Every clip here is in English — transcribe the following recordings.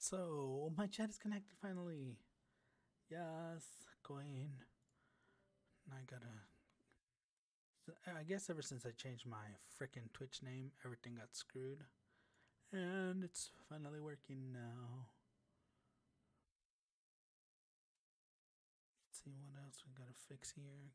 So my chat is connected finally. Yes, going. I gotta. I guess ever since I changed my freaking Twitch name, everything got screwed, and it's finally working now. Let's see what else we gotta fix here.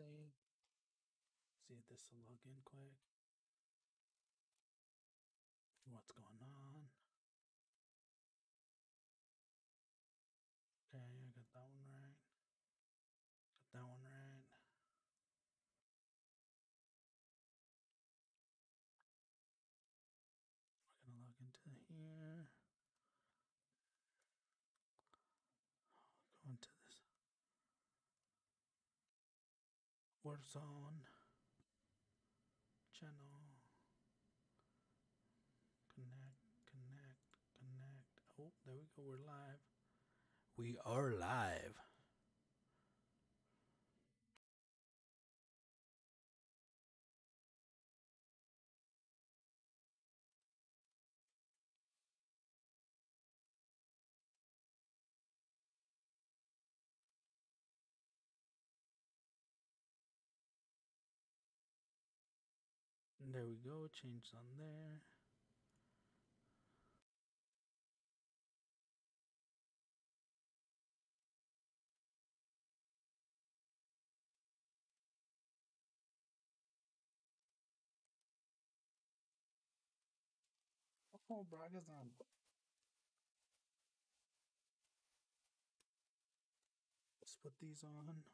See. See if this will log in quick. What's going on? Okay, I got that one right. Got that one right. We're gonna log into here. Go into this Warzone channel. Connect, connect, connect. Oh, there we go. We're live. We are live. There we go. Change on there. Oh, Braga's on. Let's put these on.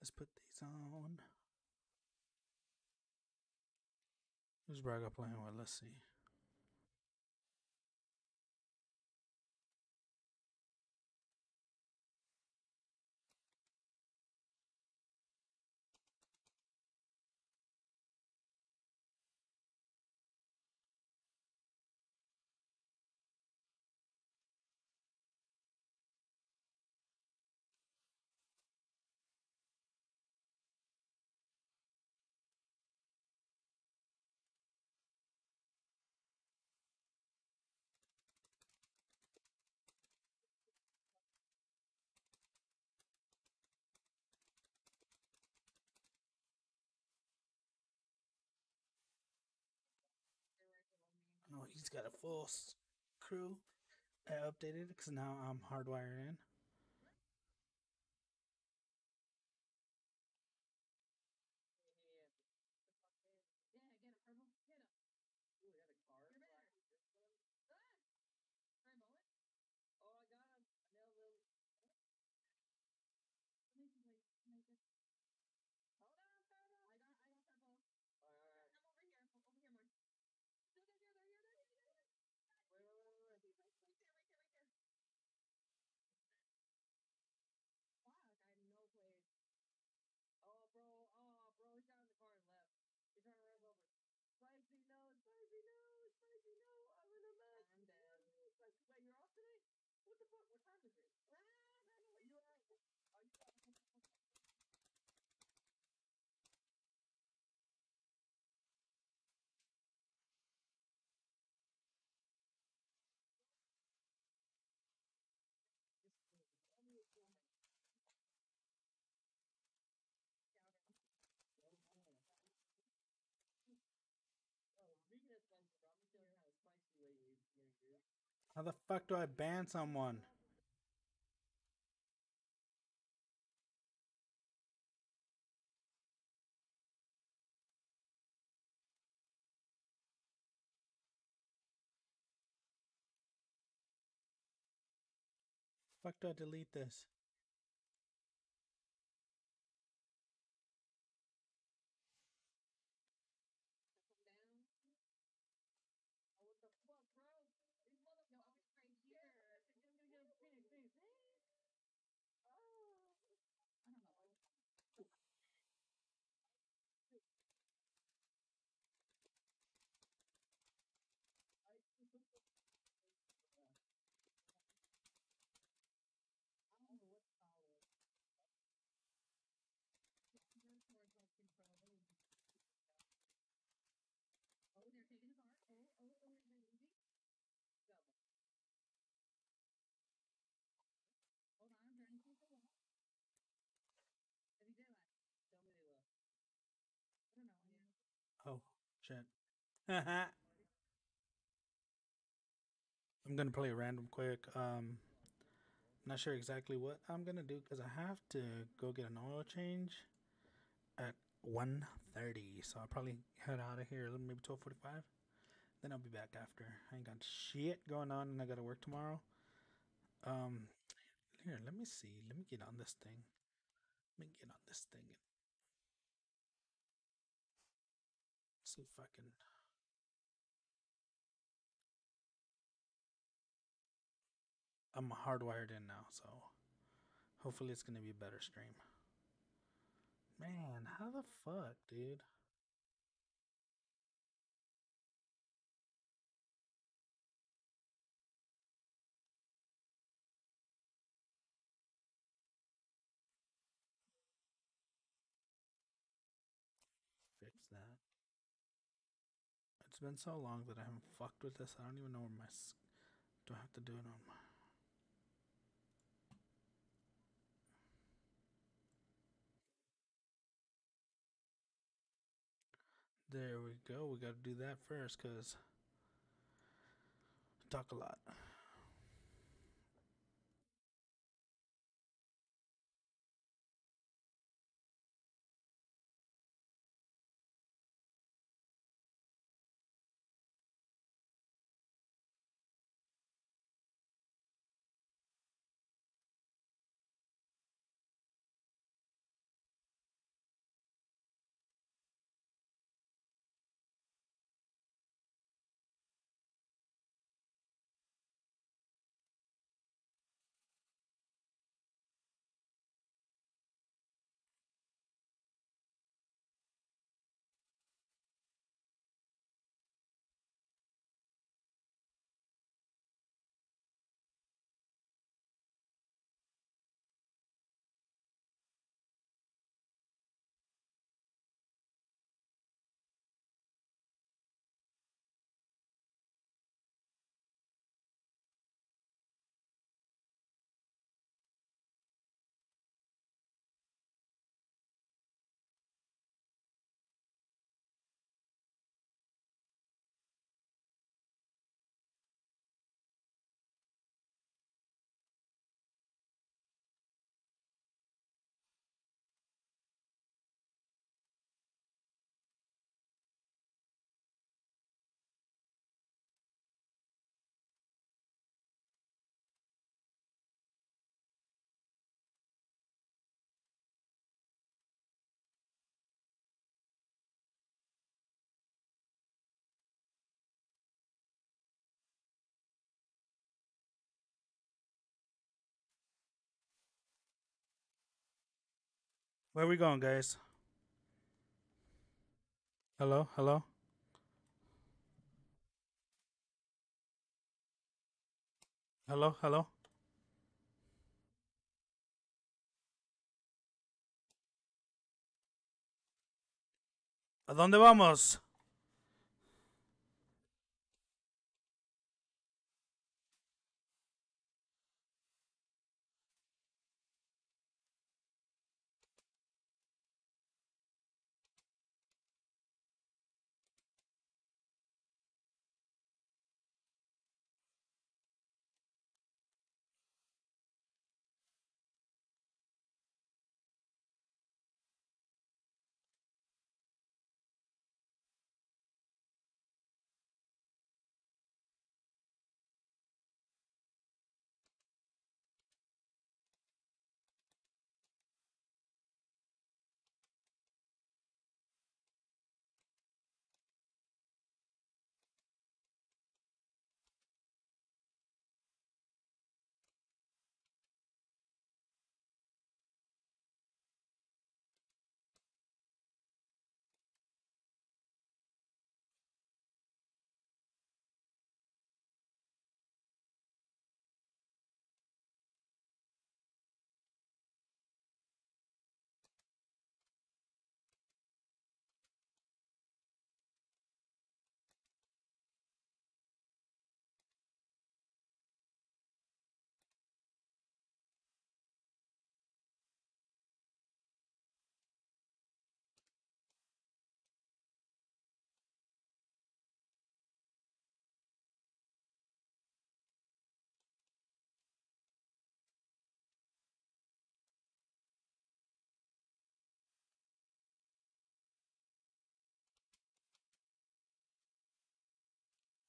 Let's put these on. Who's Braga playing with? Let's see. Oh, he's got a full crew. I updated it because now I'm hardwired in. Yeah, get him, purple. Get him. Ooh, we had a car. You're better. Ah! For a moment. Oh, I got him. I nailed him. Make it, like, make it. Hold on, purple. I got, I got purple. Alright, alright. I'm over here. Over here more. Still there, here, there, here, there, here, there. Wait, wait, wait, wait, wait. Right, right there, right there, right there. Fuck, I have no place. Oh, bro. Oh, bro. He got in the car and left. He's trying to rev over. Spicy, no. Spicy, no. Spicy, no. I'm in a mess. I'm dead. Spicy, wait, you're off today? What the fuck? What time is it? Ah, run away. You at? Are you at? Just tell me what's going on. Oh, speaking of spicy, bro, I'm How the fuck do I ban someone? Fuck do I delete this? Come down. Oh, what the fuck, bro? These Yo, motherfuckers. I was right here. I'm gonna get him. Phoenix, Phoenix. Oh. I don't know. Shit. I'm gonna play a random quick. Um, not sure exactly what I'm gonna do because I have to go get an oil change at 1.30. So I'll probably head out of here a little, maybe 12:45. Then I'll be back after. I ain't got shit going on and I gotta work tomorrow. Um, here, let me see. Let me get on this thing. Let me get on this thing. See if I can. I'm hardwired in now, so hopefully it's gonna be a better stream. Man, how the fuck, dude? Fix that. It's been so long that I haven't fucked with this. I don't even know where my. Do I have to do it on my. There we go. We got to do that first because talk a lot. Where we going, guys? Hello, hello. Hello, hello. ¿A dónde vamos?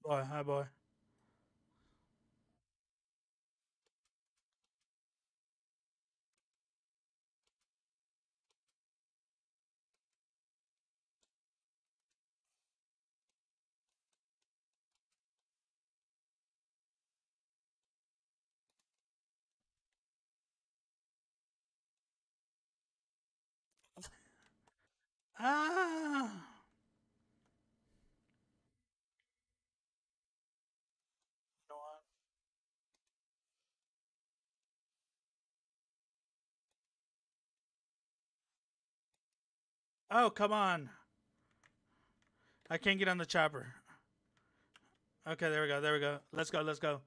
Boy, hi boy. Ah. Oh, come on. I can't get on the chopper. Okay, there we go. There we go. Let's go. Let's go.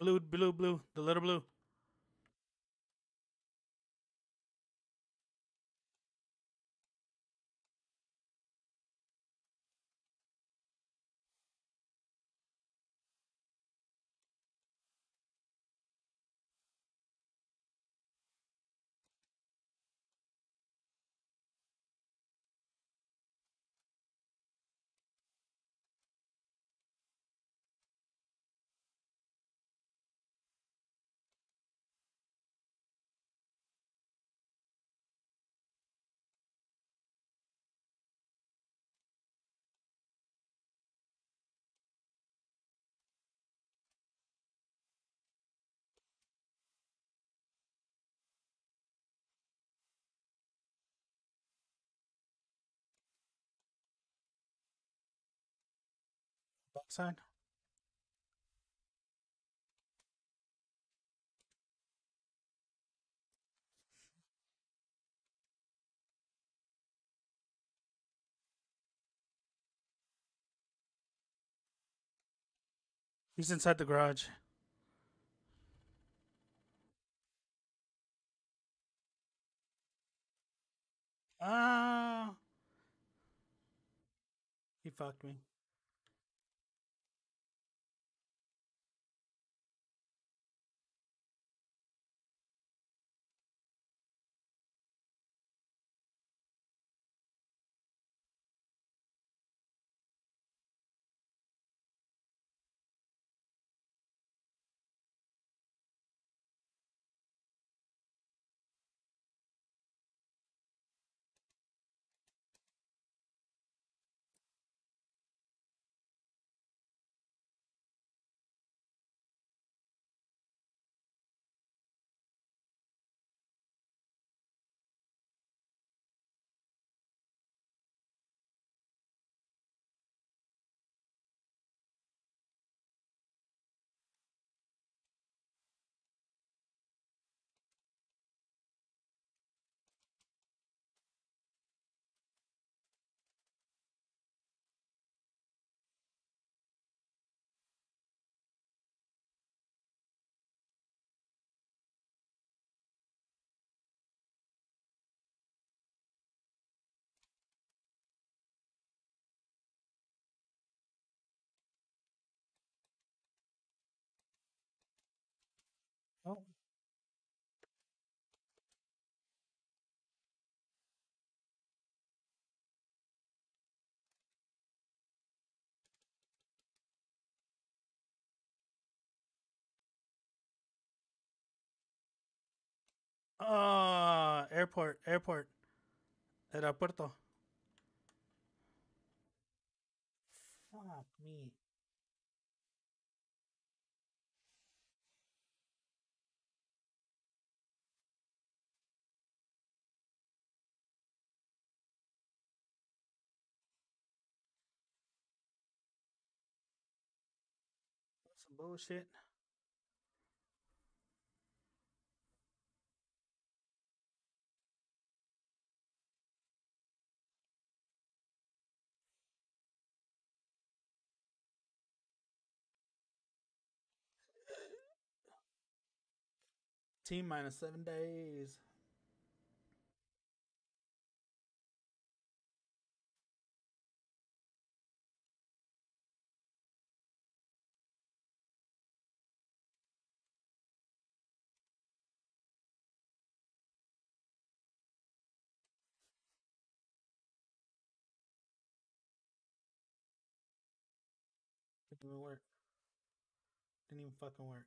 Blue, blue, blue. The little blue. Backside. He's inside the garage. Ah. He fucked me. Oh. Uh, airport, airport, aeropuerto. Fuck me. Some bullshit. T minus seven days. Even work. Didn't even fucking work.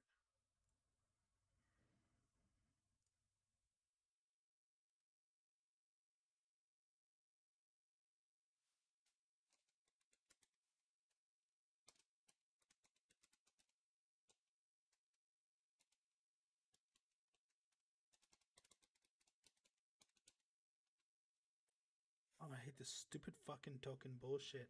Oh, I hate this stupid fucking token bullshit.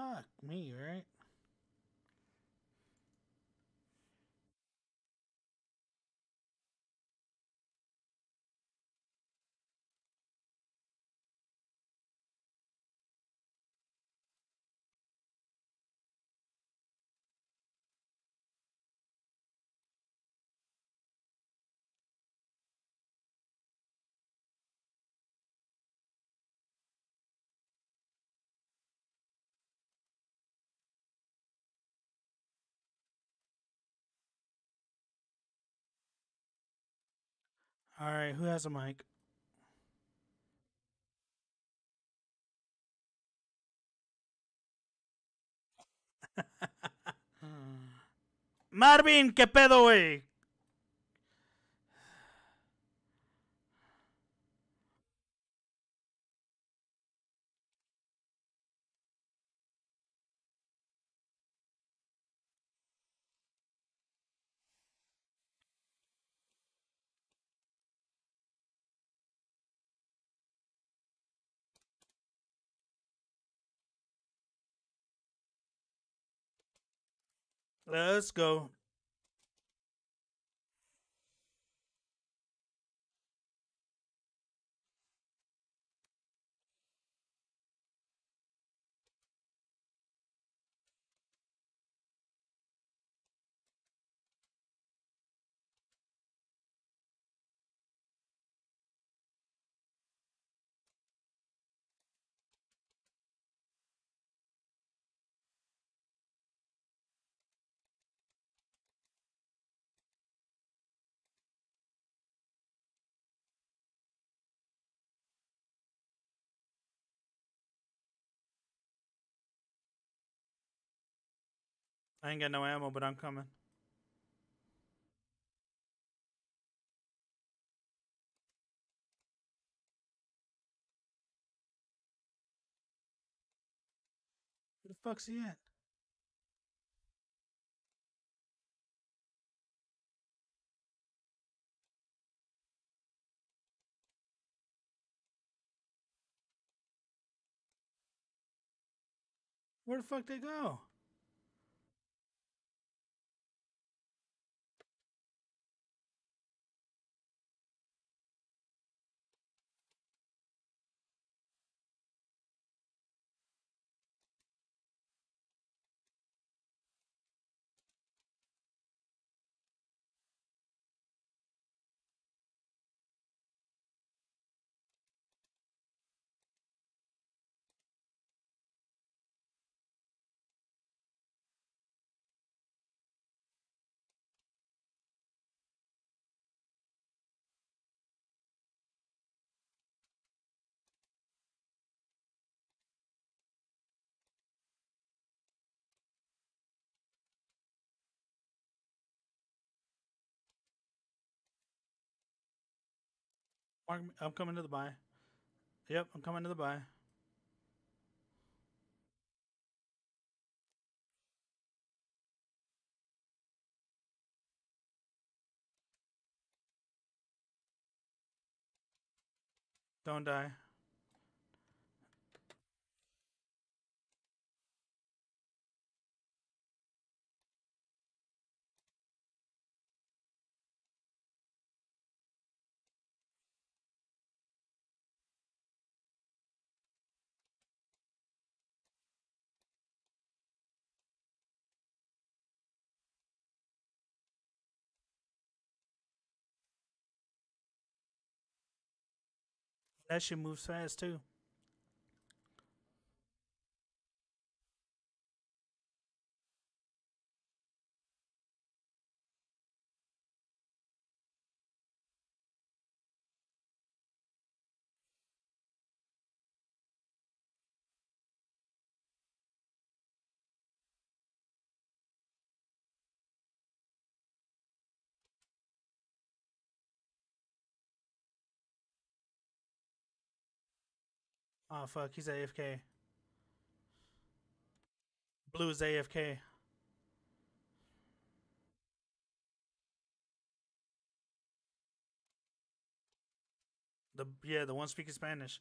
Fuck me, right? All right, who has a mic? Hmm. Marvin, ¿qué pedo, güey? Let's go. I ain't got no ammo, but I'm coming. Where the fuck's he at? Where the fuck they go? Mark, I'm coming to the buy. Yep, I'm coming to the buy. Don't die. That shit moves fast too. Oh fuck, he's AFK. Blue is AFK. The yeah, the one speaking Spanish.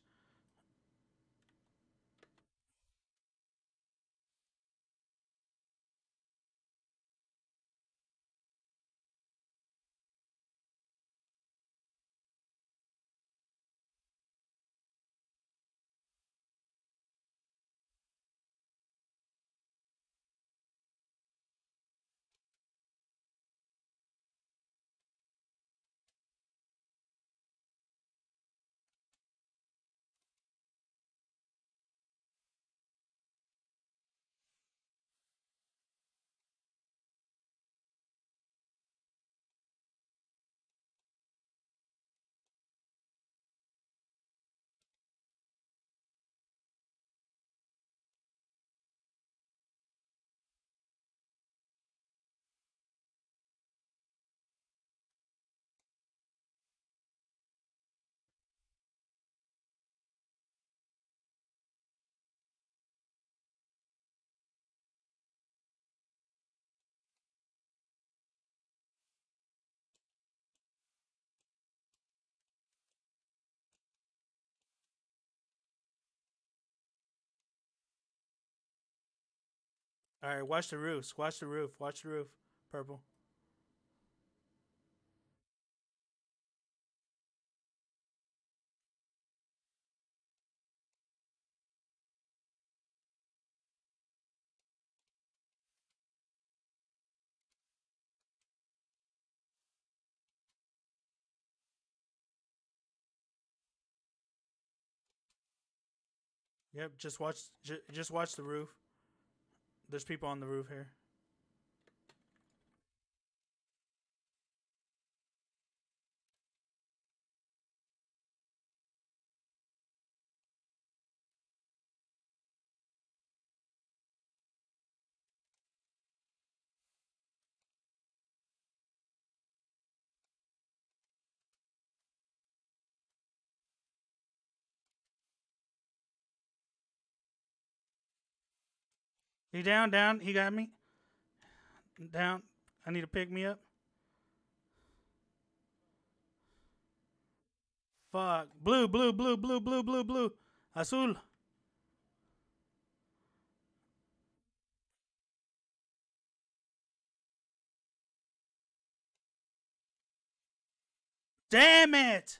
All right, watch the roofs. Watch the roof. Watch the roof. Purple. Yep, just watch. Just watch the roof. There's people on the roof here. He down, down. He got me. Down. I need to pick me up. Fuck. Blue, blue, blue, blue, blue, blue, blue. Azul. Damn it!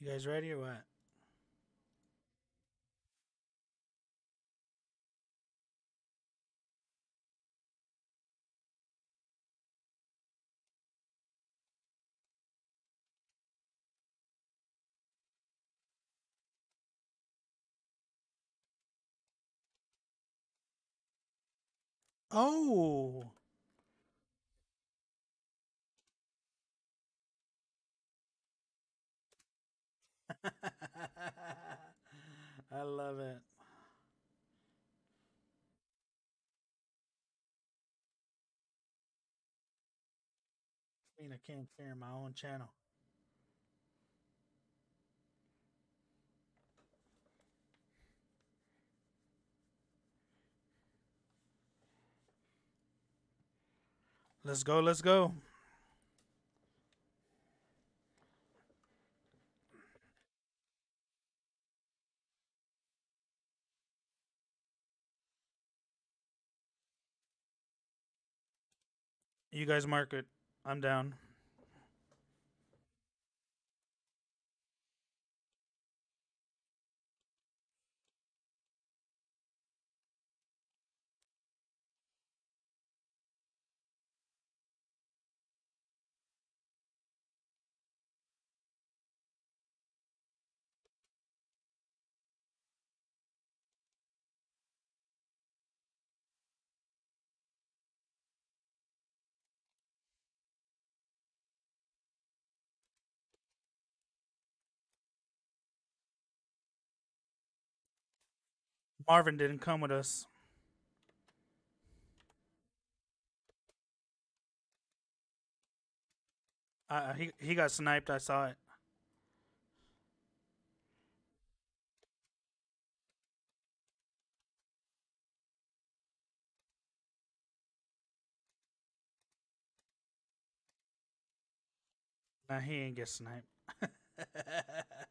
You guys ready or what? Oh. I love it. I mean, I can't carry my own channel. Let's go, let's go. You guys mark it. I'm down. Marvin didn't come with us. Uh, uh, he he got sniped. I saw it. Nah, he ain't get sniped.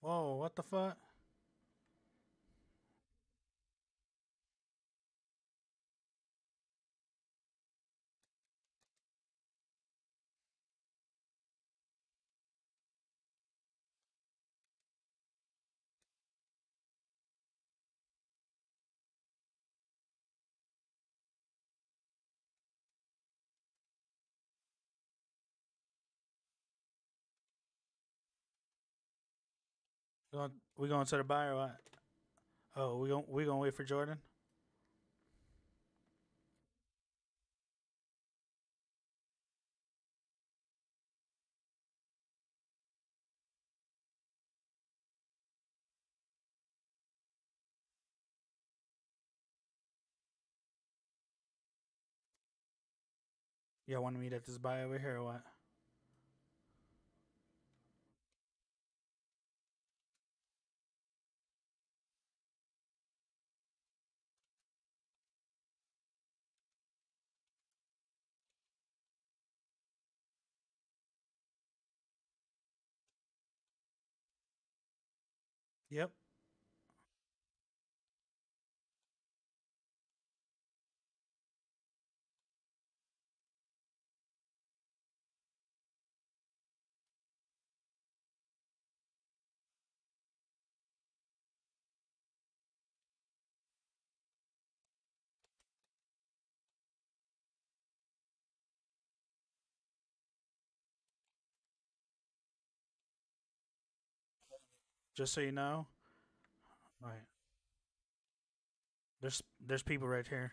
Whoa, what the fuck? We going we going to the buy or what? Oh, we going we gonna wait for Jordan? Y'all want to meet at this buy over here or what? Yep. Just so you know. Right. There's there's people right here.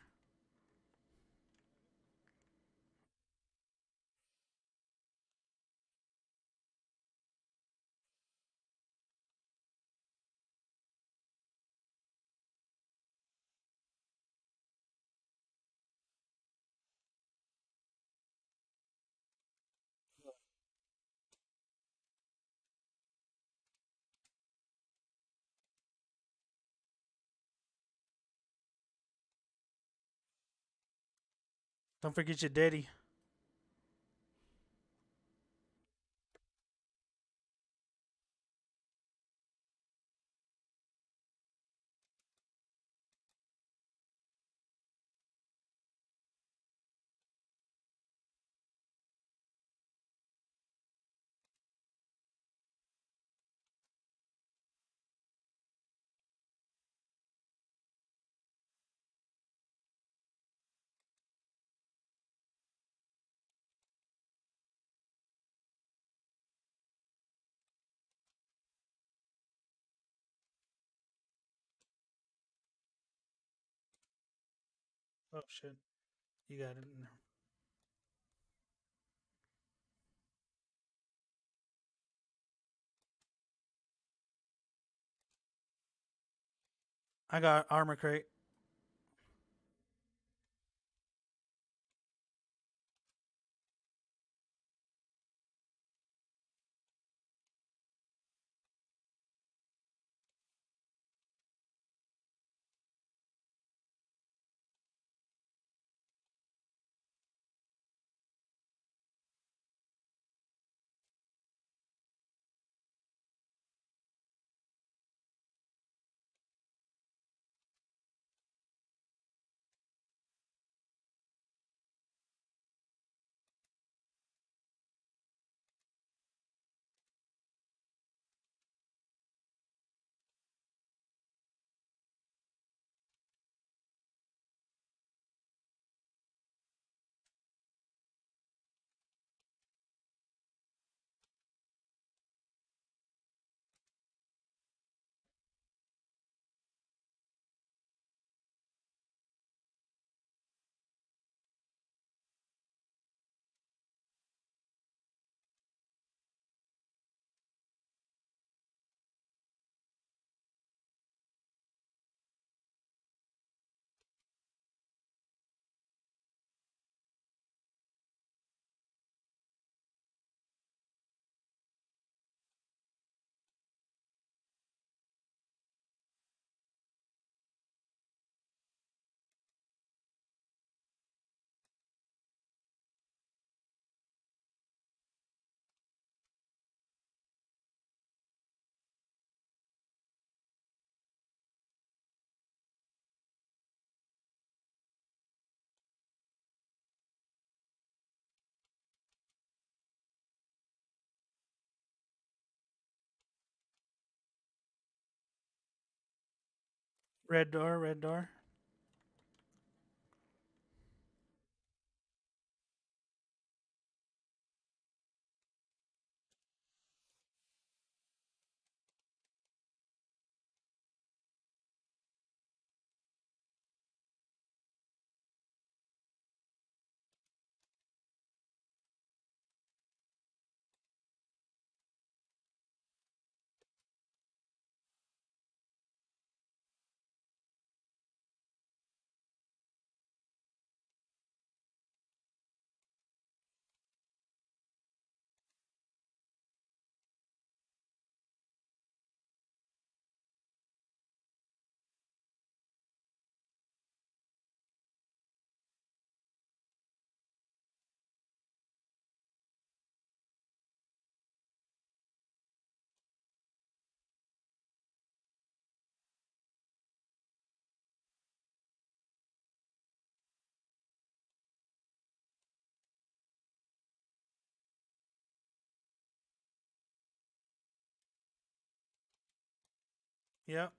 Don't forget your daddy. Oh shit. You got it. I got armor crate. Red door, red door. Yep.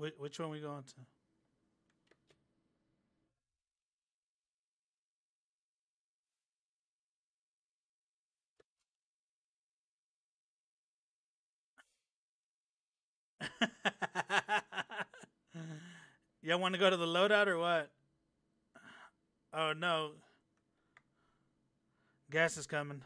Which, which one we going to? Y'all want to go to the loadout or what? Oh no. Gas is coming.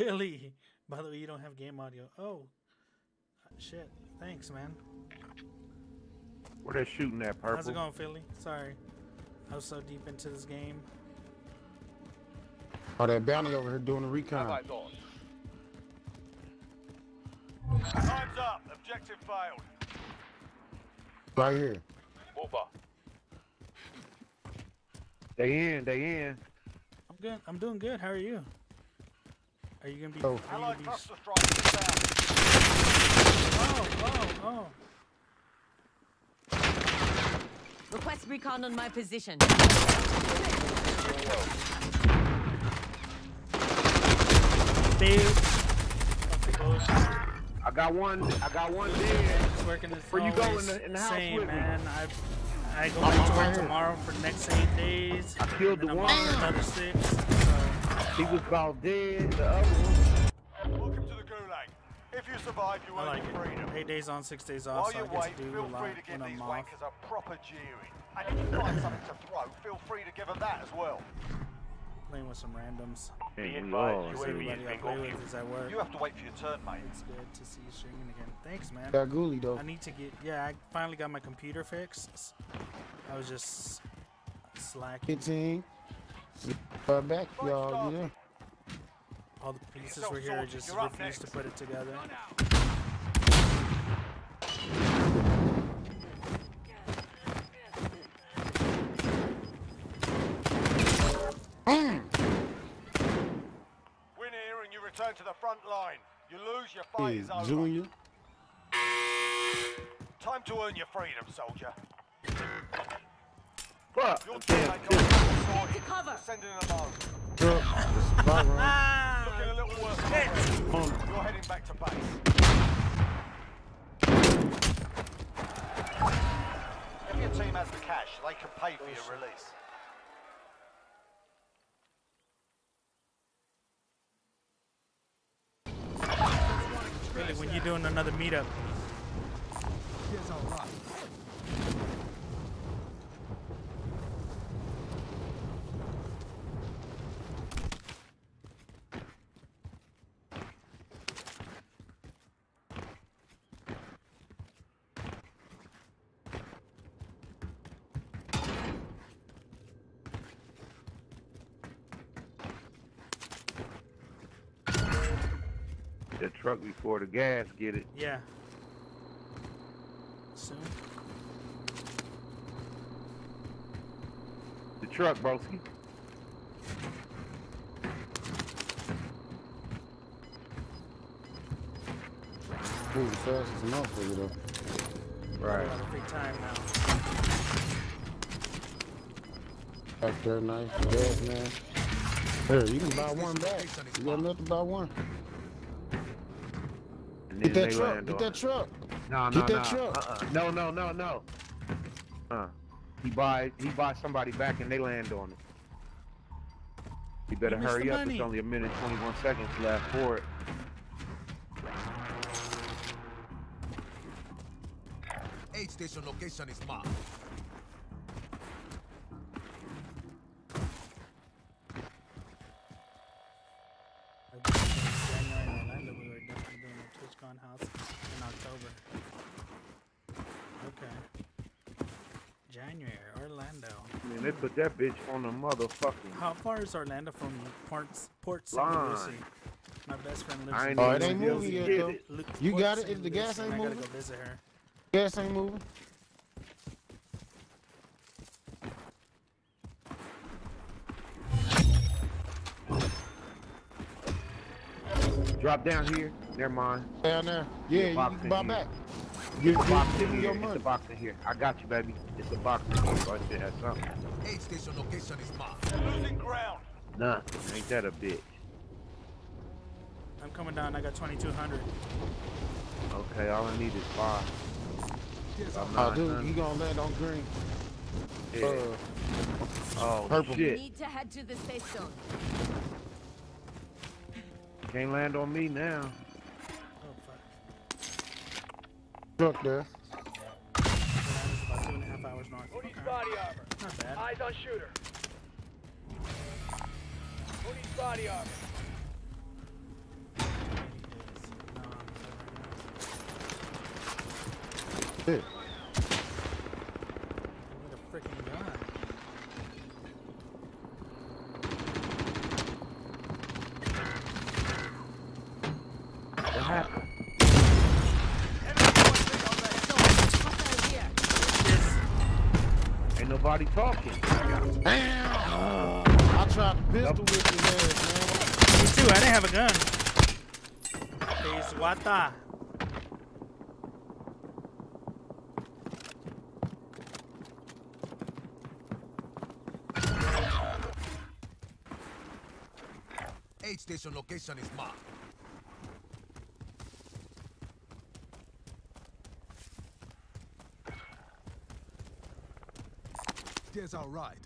Philly. By the way, you don't have game audio. Oh, shit. Thanks, man. Where they shooting at, purple? How's it going, Philly? Sorry. I was so deep into this game. Oh, that bounty over here doing the How recon. about those? Time's up. Objective failed. Right here. Move up. They in, they in. I'm good. I'm doing good. How are you? Are you gonna be? Oh. Are gonna Allied be cluster strike inbound. Oh, oh, oh, oh. Request recon on my position. Dude. I got one. I got one dead. It's working as Where you going in the- in the house Same, with me? man. I I go I'm back to right work tomorrow for the next eight days. I killed and the I'm one. on another six. So. He was about dead. The other one. Welcome to the Gulag. If you survive, you I earn like your it. freedom. Eight days on, six days off, While so you I get wait, to do a feel free to give these I'm off. wankers a proper jeering. And if you find something to throw, feel free to give them that as well. Playing with some randoms. Hey, Be we advised, are. That's everybody I play with is at work. You have to wait for your turn, mate. It's good to see you streaming again. Thanks, man. Got Ghoulie though. I need to get. Yeah, I finally got my computer fixed. I was just slacking. 15. Right back, y'all. Yeah. All the pieces were here, just You're refused to put it together. Mm. Win here and you return to the front line. You lose, your fight Hey, is over. Junior. Time to earn your freedom, soldier. Fuck. Your Damn, teammate kill. got Get cover. Sending them home. Truck. It's spot run. Ah! Looking a little worse. than You're heading back to base. If your team has the cash, they can pay for your release. Really, when you're doing another meetup? That truck before the gas get it. Yeah. Soon. The truck, broski. Moving fast as a motherfucker though. Right. A lot free time now. Back there, nice. Gas man. Here, you can buy one back. You got enough to buy one. And Get that truck. land Get that truck. No, no, Get that no. truck. Uh-uh. No, no, no, no. Uh, he buy he buy somebody back and they land on it. You better You hurry up. money. It's only a minute 21 seconds left for it. Aid station location is marked. Like back in January in Orlando, we were definitely doing a TwitchCon house in October. Okay. January, Orlando. Man, they put that bitch on the motherfucking. How far is Orlando from Port Port St. Line. Lucie? My best friend lives I in ain't Oh, even it ain't moving yet, though. it. You got it? If the gas ain't and I gotta moving? go visit her. Gas ain't moving. Drop down here. Never mind. Down there. Yeah, you can in buy here. back. Give, It's a box give, give in me here. your It's a money. box in here. I got you, baby. It's a box in here. So I should have something. Aid station location is marked. Losing ground. Nah, Ain't that a bitch? I'm coming down. I got 2200. Okay, all I need is five. About Oh, dude, 900. you gonna land on green. Yeah. Uh, oh, purple. shit. Need to head to the safe zone. Can't land on me now. Oh fuck. truck there. Orlando's about two and a half hours north. Who needs Okay. body armor? Eyes on shooter. Needs body armor? Is- no, I'm sorry, Shit. I need a freaking gun. What happened? Hostile here. Ain't nobody talking. Damn! I tried to pistol whip his ass, Me too. I didn't have a gun. Please, wata. Aid station location is marked. That's all right.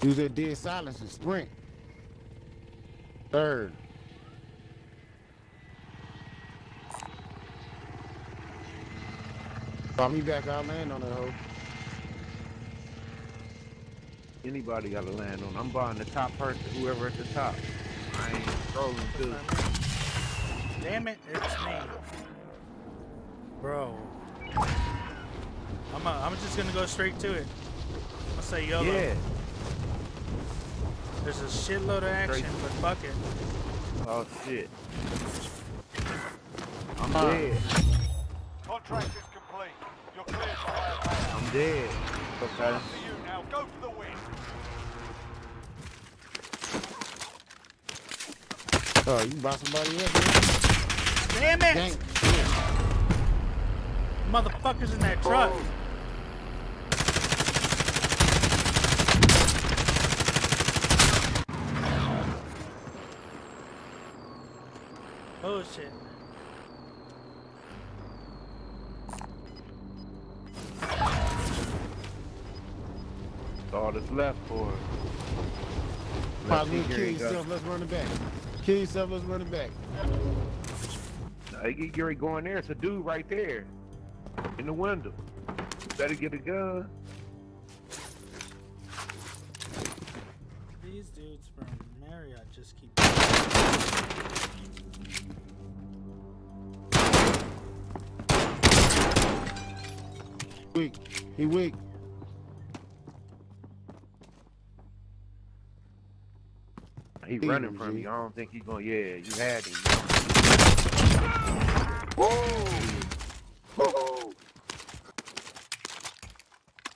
Use that dead silence and sprint. Third. Call me back, I'll land on that hoe. Anybody got to land on. I'm buying the top person, whoever at the top. I ain't scrolling too. Damn it, it's me. Bro. I'm, a, I'm just gonna go straight to it. I'm gonna say YOLO. Yeah. There's a shitload of action, but fuck it. Oh shit. I'm Huh. dead. Contract is complete. You're cleared for higher. I'm dead. Okay. Up to you now. Go for the win. Oh, you buy somebody else, man? Damn it! Dang. Motherfuckers in that truck. Oh. Bullshit. That's all that's left for us. Pop, kill yourself. Let's run it back. Kill yourself. Let's run it back. Now, he get Gary going there. It's a dude right there in the window. Better get a gun. These dudes from Marriott just Weak. He weak. He Leave running from G. you. I don't think he's going. Yeah, you had him.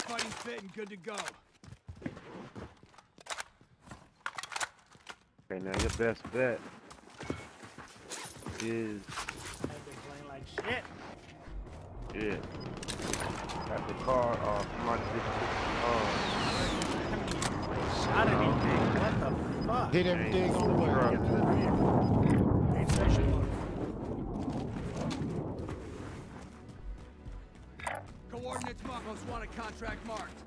Fighting fit and good to go. Okay, now your best bet is I've been playing like shit. yeah. Got the car uh, off. Somebody just took the car. Shot anything. What the fuck? Hit everything on the way. Truck. Hey, special. Coordinates marked. Most wanted contract marked.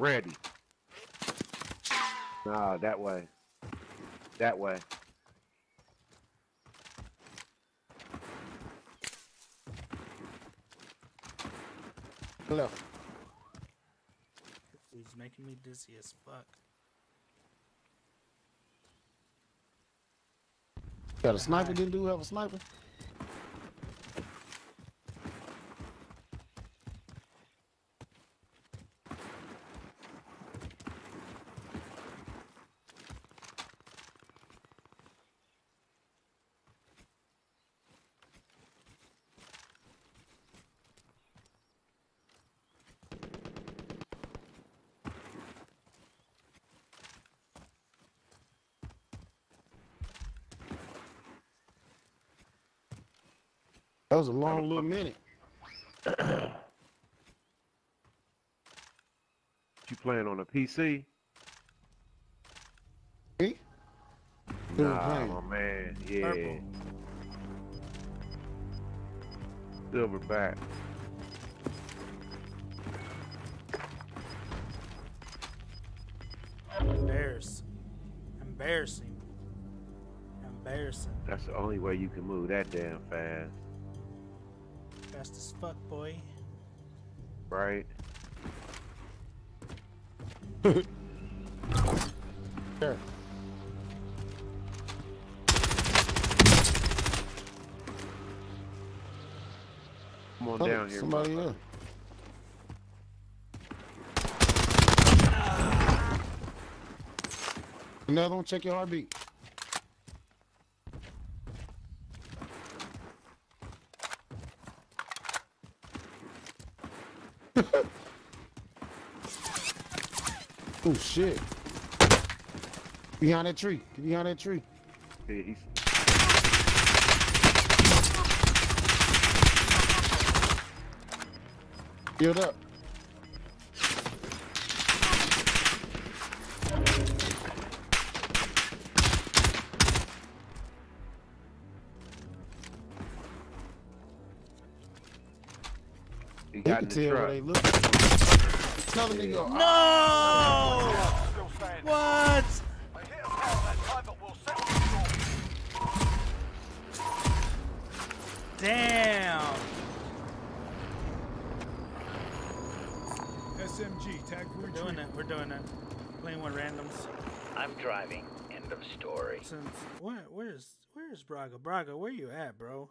Shooting already. Nah, that way. That way. Left. He's making me dizzy as fuck. Got a sniper? Didn't do have a sniper? Was a long little minute. You playing on a PC? Me? Nah, my man. Yeah. Purple. Silverback. Embarrassing. Embarrassing. Embarrassing. That's the only way you can move that damn fast, Fast as fuck, boy. right? There. Come on Oh, down here. Somebody motherfucker. else. Another one, check your heartbeat. Oh shit. Behind that tree. Get behind that tree. Yeah, he's Build up. he You got can the tell where they look. Tell them nigga. No! Still standing. What? They hit us hard that time, but we'll settle the score. Damn. SMG tag for We're doing it. We're doing it. Playing with randoms. I'm driving. End of story. Since where? Where's Where's Braga? Braga, where you at, bro?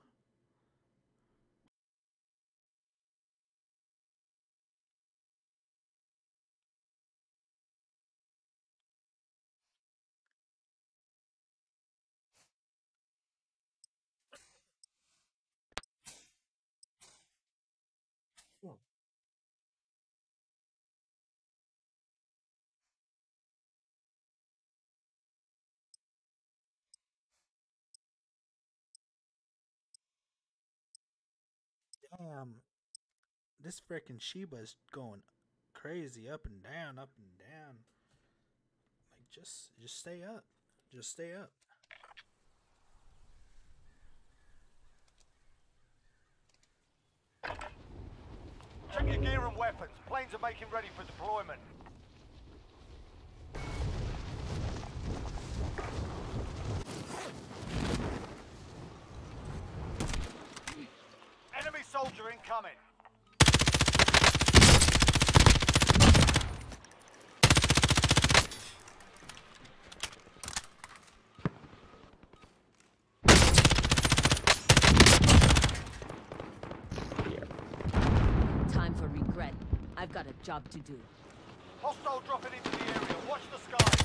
Damn. This freaking is going crazy up and down, up and down. Like just just stay up. Just stay up. Check your gear and weapons. Planes are making ready for deployment. Enemy soldier incoming. Time for regret. I've got a job to do. Hostile dropping into the area. Watch the sky.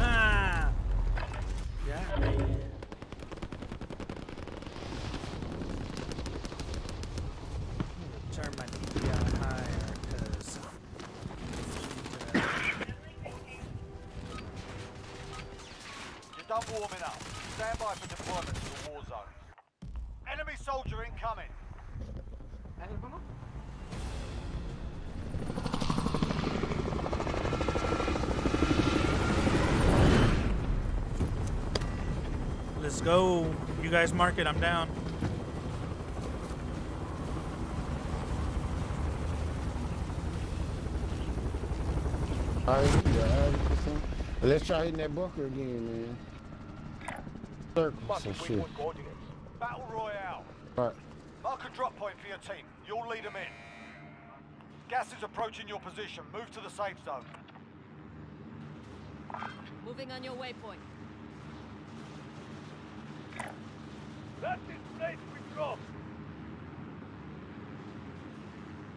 Ah! Yeah, man. Turn my DPI higher because You're warming up. Stand by for deployment to the war zone. Enemy soldier incoming. let's go. You guys mark it. I'm down. Alright, yeah, 100%. But let's try hitting that bunker again, man. Circles and shit. Battle Royale. Right. Mark a drop point for your team. You'll lead them in. Gas is approaching your position. Move to the safe zone. Moving on your waypoint. That's in place we drop.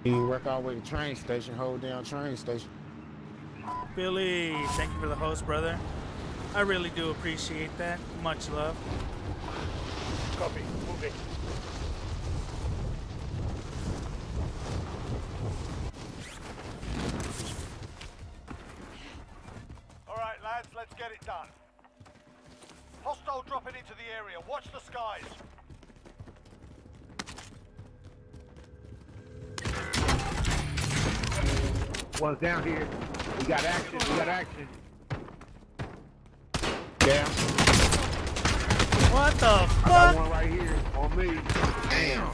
You work our way to train station, hold down train station. Billy, thank you for the host, brother. I really do appreciate that. Much love. Copy. Moving. All right, lads, let's get it done. Hostile dropping into the area. Watch the skies. One's down here. We got action. We got action. Down. What the I got fuck? one right here on me. Damn.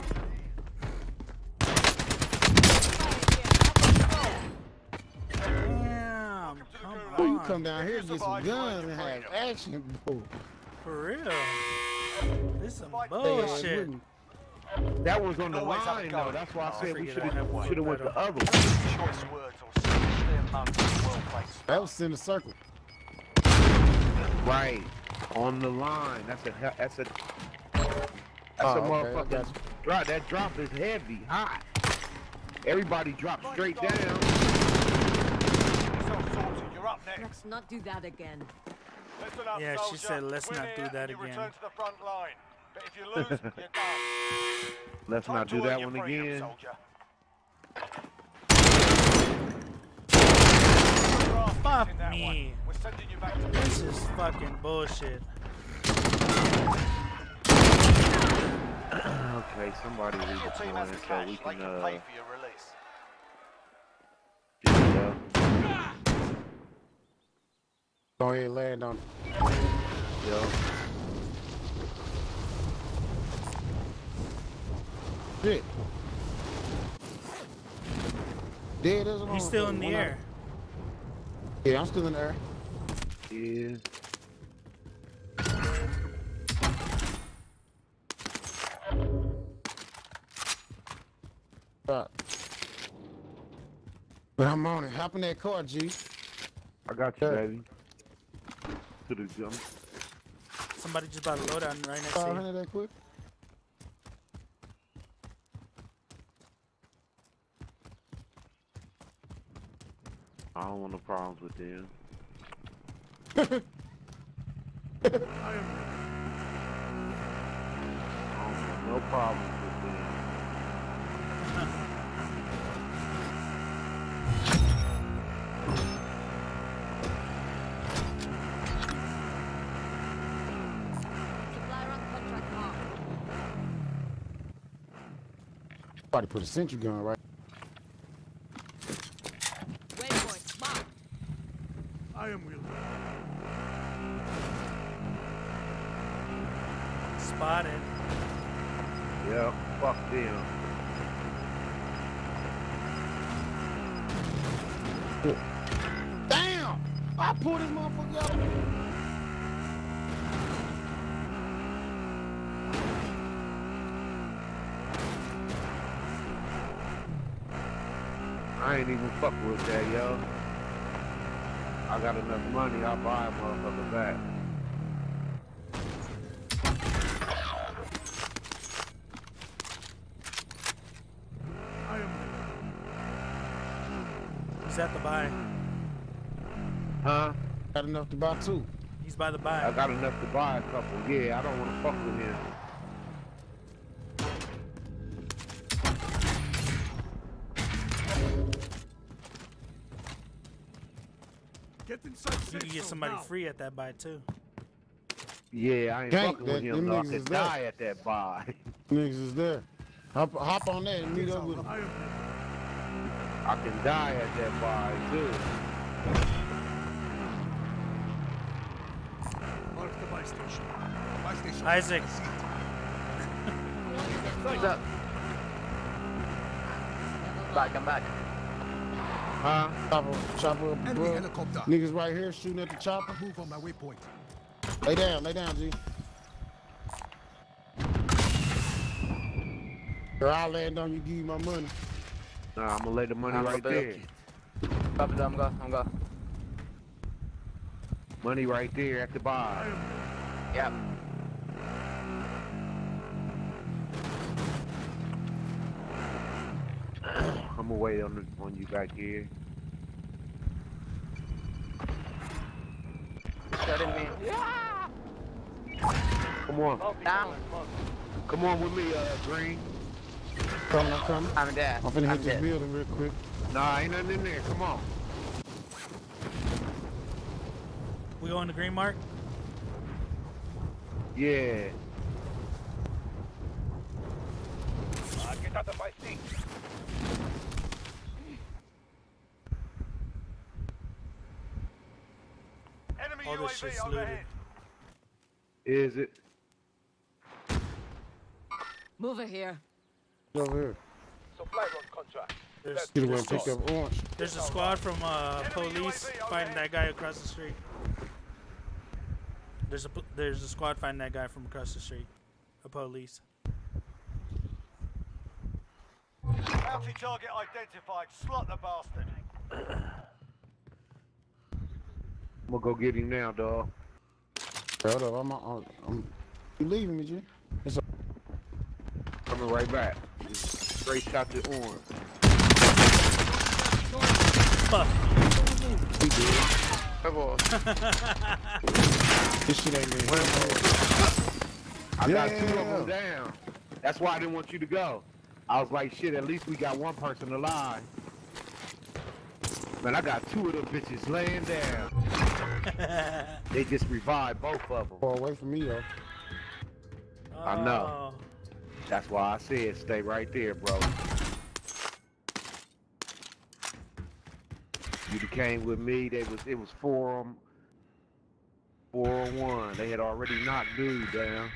Damn, come Boy, you come down here and get some guns and have action, boy. For real. This is some bullshit. That one's on the Always line gun. though. That's why Oh, I said we should have should have went the other one. Choice words or clear moment well placed. That was in the circle. Right. On the line. That's a that's a that's Oh, a okay, motherfucking got you. drop. That drop is heavy, hot. Everybody drop straight down. Yourself sorted. You're up next. Let's not do that again. Listen up, Yeah, she said, "Let's Win not do that again." Return to the front line. But if you lose, you're done. Let's Time not do that one freedom, again. soldier. Fuck In that one. me. We're sending you back to This is fucking bullshit. Okay, somebody leave Your the team has point the so we They can can uh pay for your release. just, uh Go ahead and land on it. yeah. Shit. Dead as a He's still in motherfucker. the One out. air. Yeah, I'm still in there. Yeah. Right. But I'm on it. Hop in that car, G. I got you, Okay. baby. To the jump. Somebody just bought a loadout right next to you. 500 that quick. I don't want no problems with them. I am. No problem with them. Somebody put a sentry gun right. Damn! I pulled this motherfucker out. I ain't even fuck with that, yo. I got enough money, I'll buy a motherfucker back. At the buy. Huh? Got enough to buy two. He's by the buy. I got enough to buy a couple. Yeah, I don't want to fuck with him. Get inside You can get somebody now. free at that buy too. Yeah, I ain't Gank, fucking that- with him. them though. I niggas could is there. die at that buy. Niggas is there. Hop, hop on that and meet up with them. I can die at that buy too. Mark the buy station. Buy station. Isaac. I. What's up? Back, I'm back. Huh? Chopper, chopper bro. Helicopter. Niggas right here shooting at the chopper. Move on my waypoint. Lay down, lay down, G. Or I'll land on you, give you my money. Nah, I'm gonna lay the money I'm right there. Copy that, I'm go, I'm go. Money right there at the buy. Yep. I'm gonna wait on the, on you back here. Shutting me. Come on, Down. come on with me, uh, Green. Coming, I'm coming. I'm dead. I'm finna hit I'm this dead. building real quick. Nah, ain't nothing in there. Come on. We going to green mark? Yeah. I get out of my seat. Enemy All this shit's UAV looted. overhead. Is it? Mover here. Over here. Supply run contract. There's, Get away there's, and pick up orange. there's a squad from uh, police UAV fighting that guy across the street. There's a p- there's a squad fighting that guy from across the street. A police. Bounty target identified. Slot the bastard. I'm gonna go get him now, dog. Hold up, I'm, I'm, I'm you leaving me, G? It's a, Coming right back. Just straight shot the orange. Fuck. he did. Come on. This shit ain't been I got two of them down. That's why I didn't want you to go. I was like, shit, at least we got one person alive. Man, I got two of them bitches laying down. They just revived both of them. far away from me, though. I know. Oh. That's why I said stay right there, bro. You came with me. They was it was four four on one. They had already knocked dude down.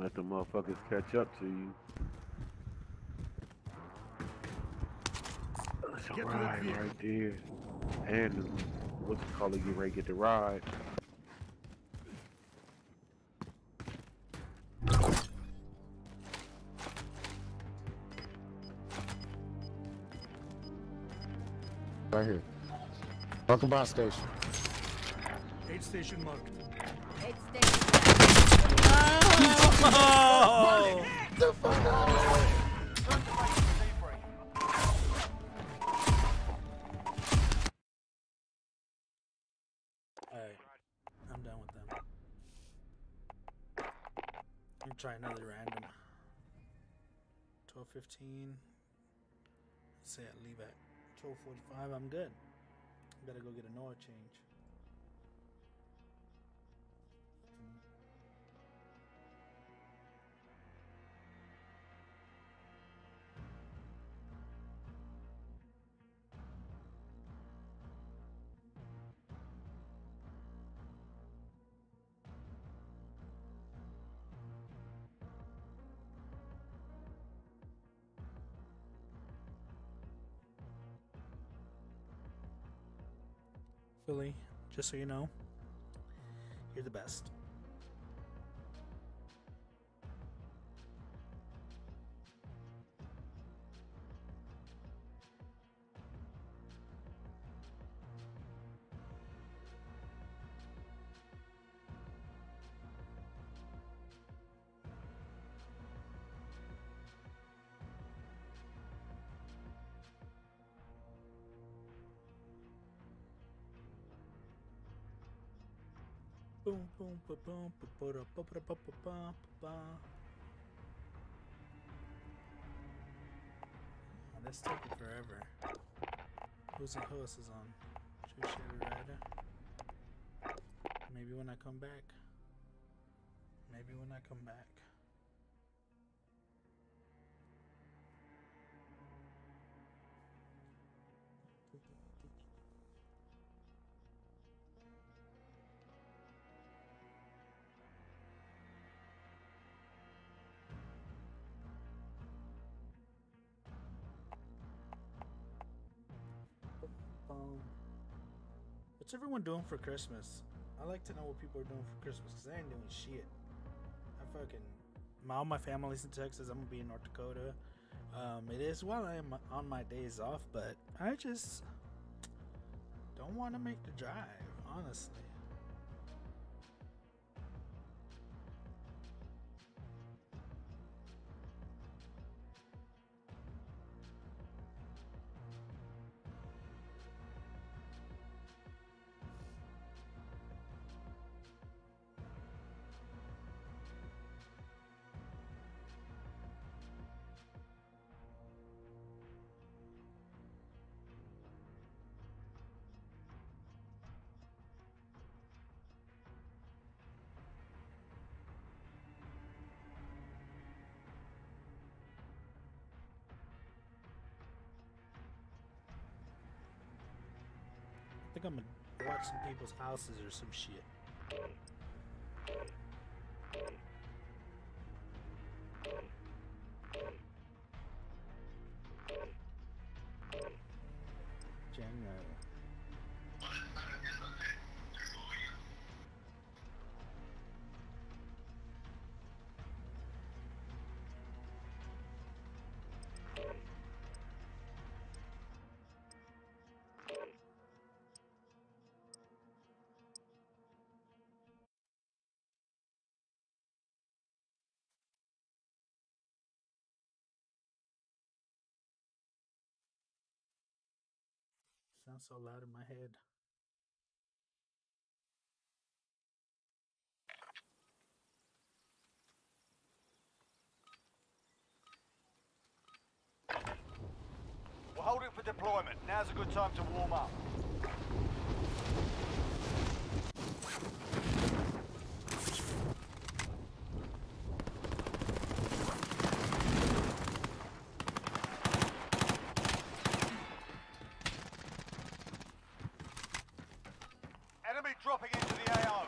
Let the motherfuckers catch up to you. That's a Get to the ride right there. And what's it called? You ready to get the ride? Right here. Welcome by station. Aid station marked. Oh! The fuck out of here! try another random. 12.15. Say I leave at 12.45. I'm good. Better go get an oil change. Just so you know, you're the best. Oh, That's taking forever. Who's the Host is on? Rider. Maybe when I come back. Maybe when I come back. Um, what's everyone doing for Christmas? I like to know what people are doing for Christmas because I ain't doing shit. I fucking my all my family's in Texas. I'm gonna be in North Dakota. Um, it is while I am on my days off, but I just don't want to make the drive, honestly. Think I'm gonna watch some people's houses or some shit. Sounds so loud in my head. We're holding for deployment. Now's a good time to warm up. Enemy dropping into the AO.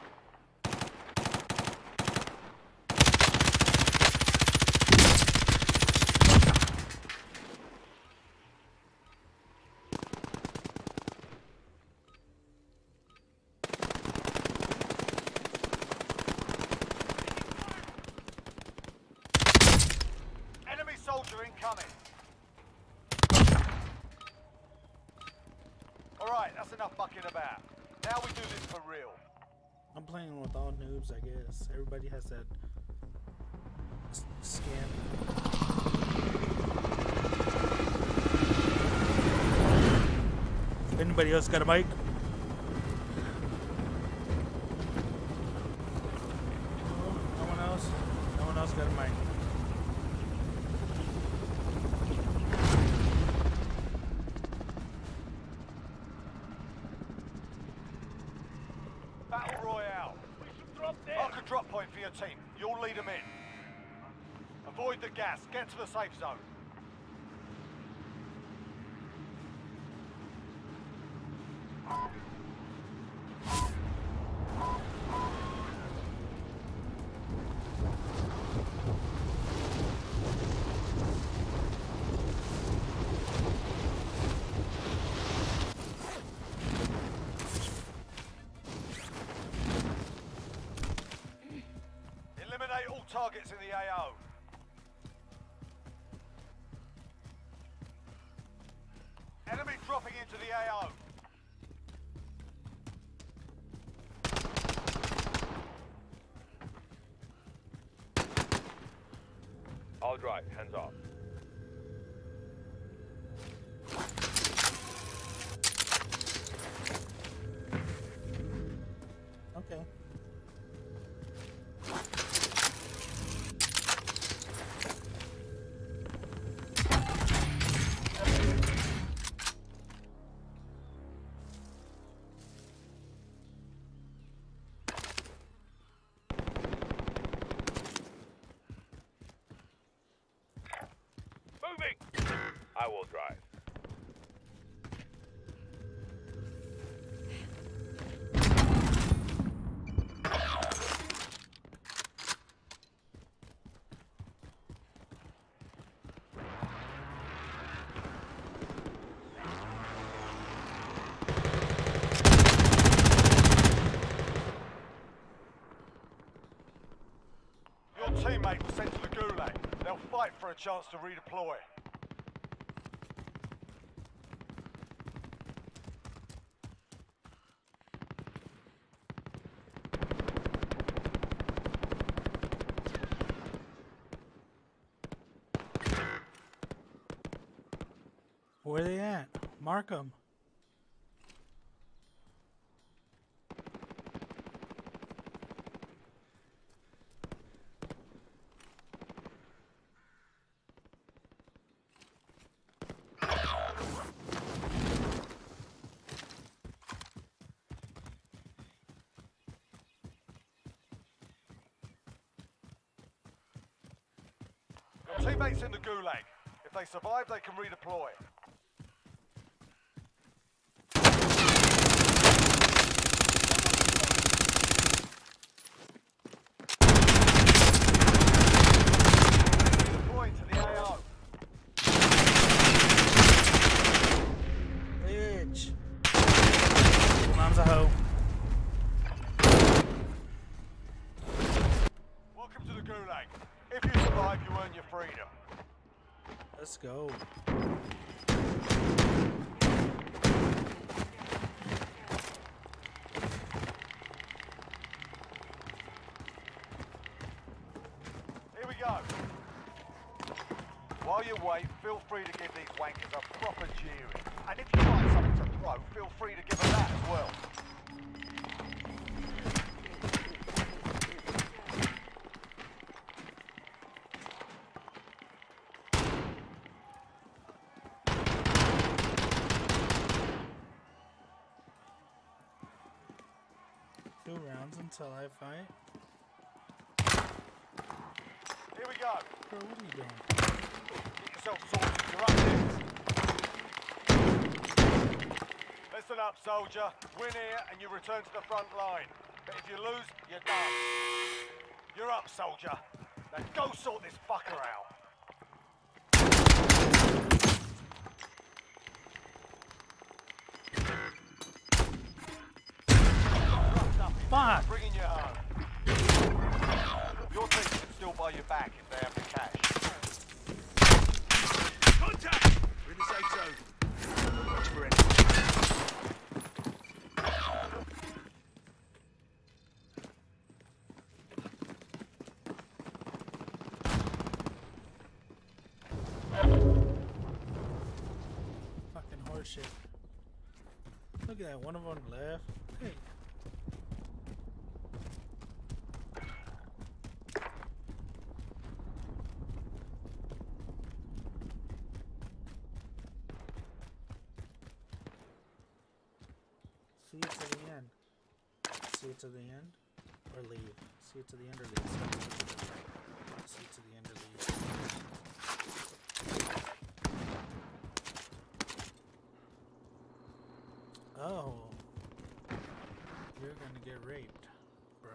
Enemy soldier incoming. Alright, that's enough fucking about. Now we do this for real. I'm playing with all noobs, I guess. Everybody has that s- skin. Anybody else got a mic? No, one else. No one else got a your team. You'll lead them in. Avoid the gas. Get to the safe zone. Targets in the AO. I will drive. Your teammate was sent to the Gulag. They'll fight for a chance to redeploy. Where they at? Mark them. Teammates in the Gulag. If they survive, they can redeploy. Redeploying to the AO. Bitch. Mom's a hoe. Welcome to the Gulag. If you earn your freedom. Let's go. Here we go. While you wait, feel free to give these wankers a proper jeering. And if you find something to throw, feel free to give them that as well. Fight. Here we go. Bro, what are you doing? Get yourself sorted. You're up next. Listen up, soldier. Win here and you return to the front line. But if you lose, you're done. You're up, soldier. Now go sort this fucker out. Fuck! Bringing you home. Your team can still buy you back if they have the cash. Contact! We're in the safe zone. Watch for it. Fucking horseshit. Look at that, one of them left. Hey. See you to the end. Or leave. See it to the end or leave. See it to the end or leave. Oh. You're gonna get raped, bro.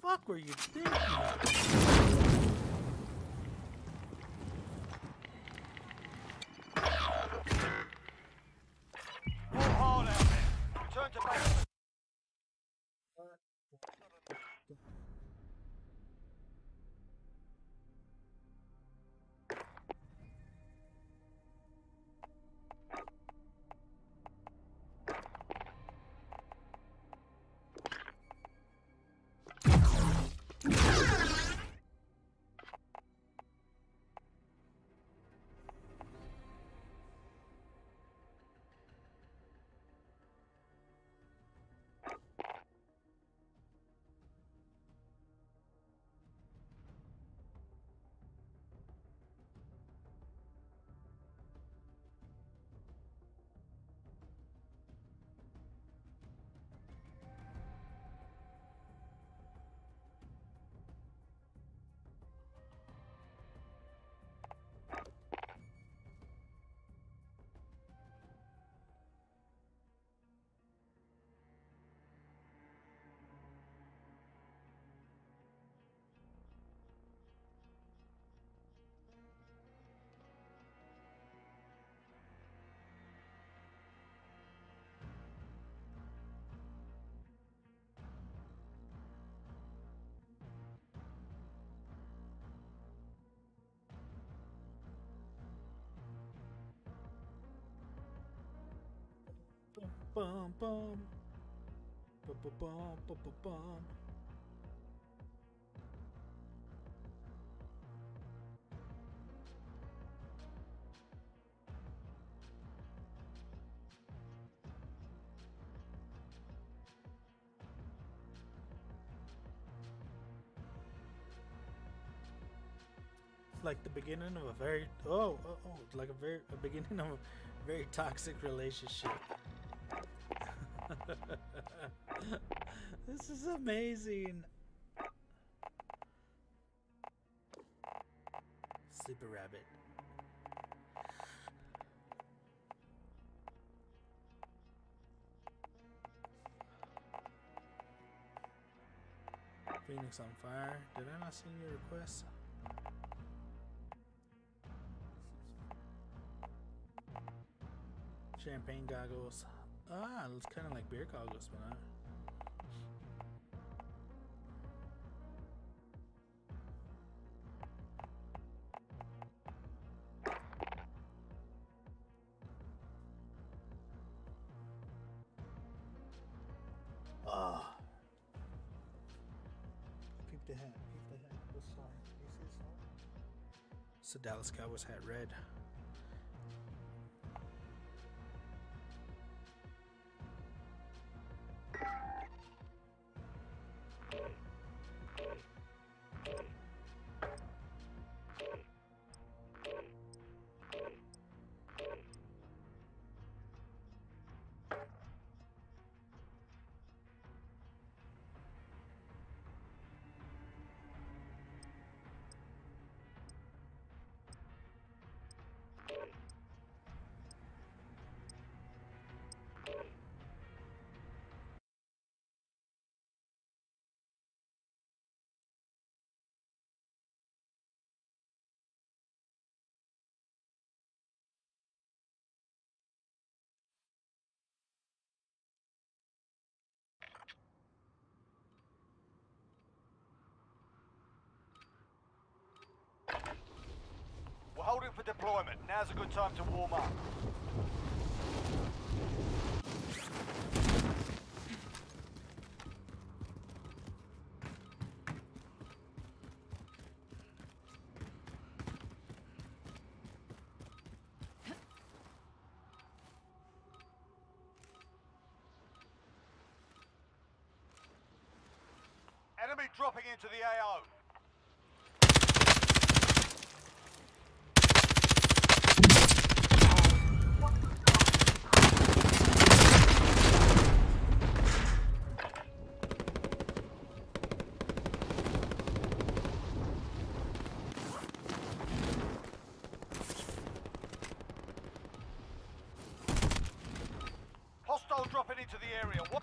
What were you thinking? Bum bum. Bum bum bum bum bum bum. Like the beginning of a very oh oh, oh like a very a beginning of a very toxic relationship. this is amazing. Sleeper rabbit. Phoenix on fire. Did I not send you a request? Champagne goggles. Ah, it's kind of like beer goggles, but not. Ah. Peep the hat. Peep the hat. What song? You see the song? It's the Dallas Cowboys hat red. Deployment. Now's a good time to warm up. Enemy dropping into the AO. moving into the area. What?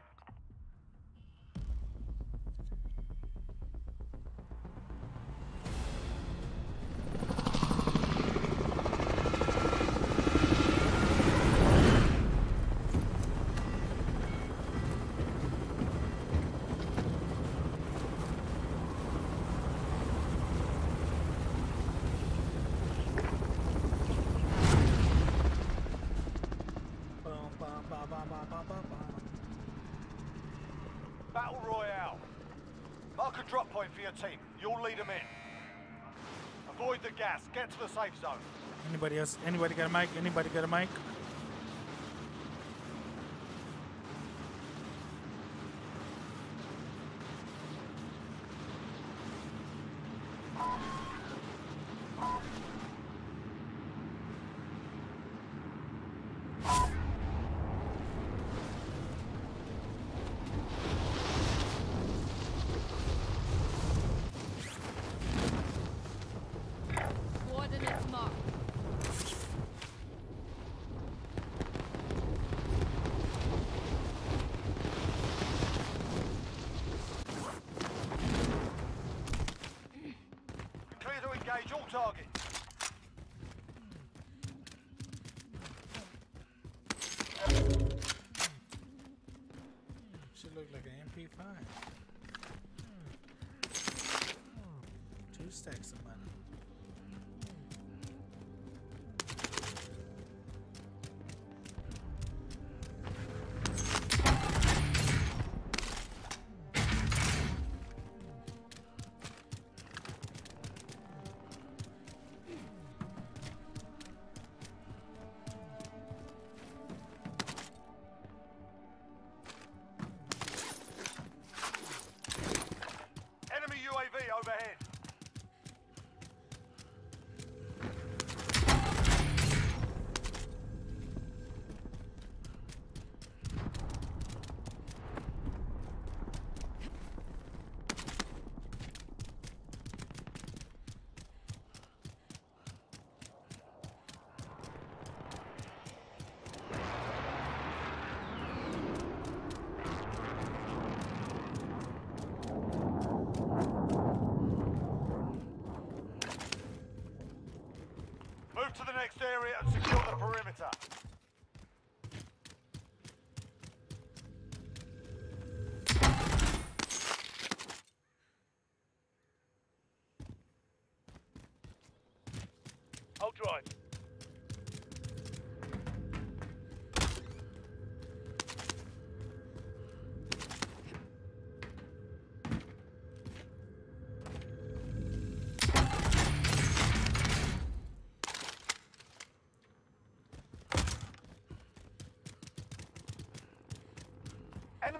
Your team. You'll lead them in. Avoid the gas. Get to the safe zone. Anybody else? Anybody got a mic? Anybody got a mic?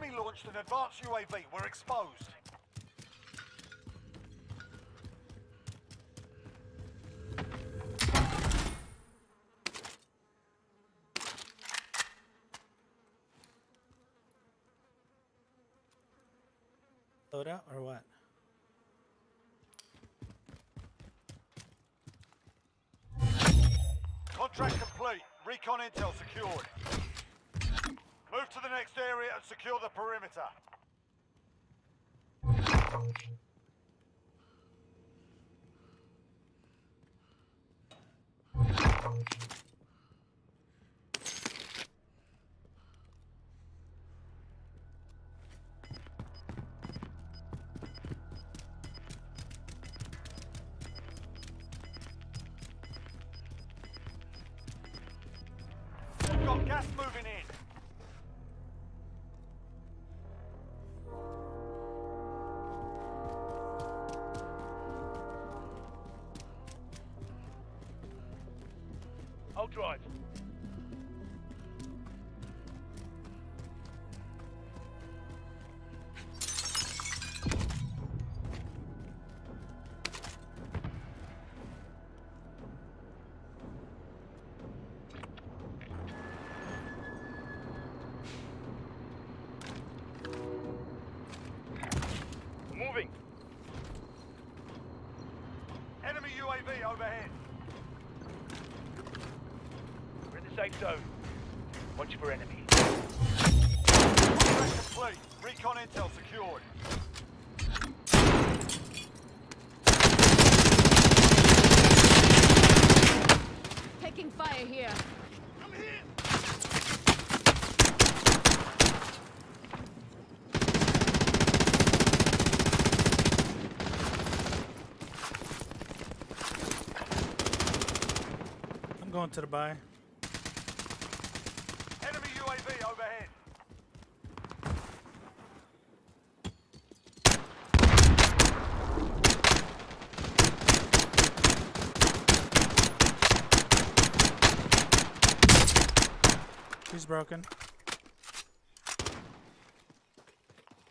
Enemy launched an advanced UAV. We're exposed. Load out or what? Contract complete. Recon intel secured. Move to the next area and secure the perimeter. Overhead. We're in the safe zone. Watch for. Contract complete. Recon intel secured. Taking fire here. To the buy. Enemy UAV overhead. He's broken.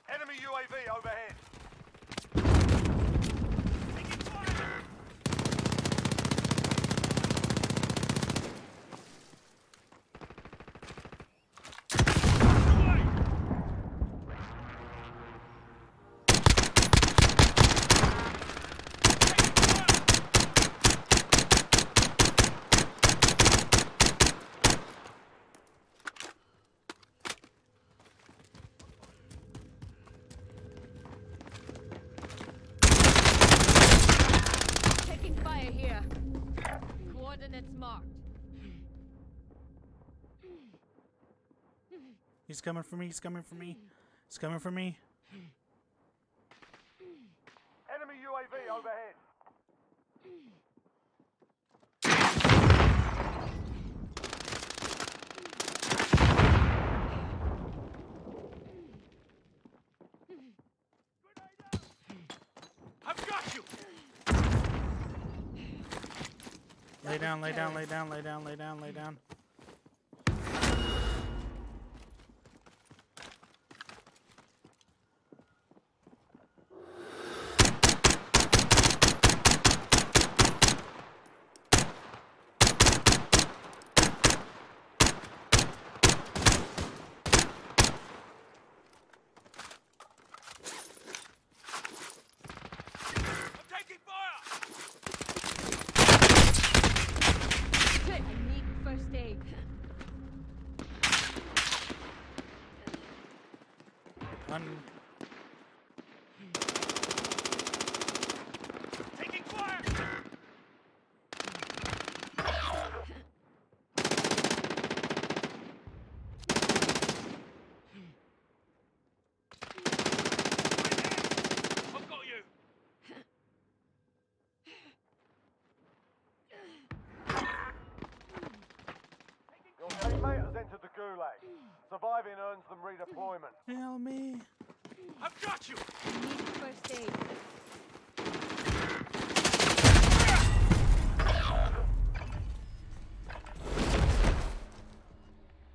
Enemy UAV overhead. Taking fire here. Coordinates marked. He's coming for me. He's coming for me. He's coming for me. Enemy UAV overhead. I've got you! Lay down, lay down, lay down, lay down, lay down, lay down. I'm taking fire! Shit, I need first aid. Un Taking fire! I've got you! Your teammate has entered the gulag. Surviving earns them redeployment. help me. I've got you! I need first aid.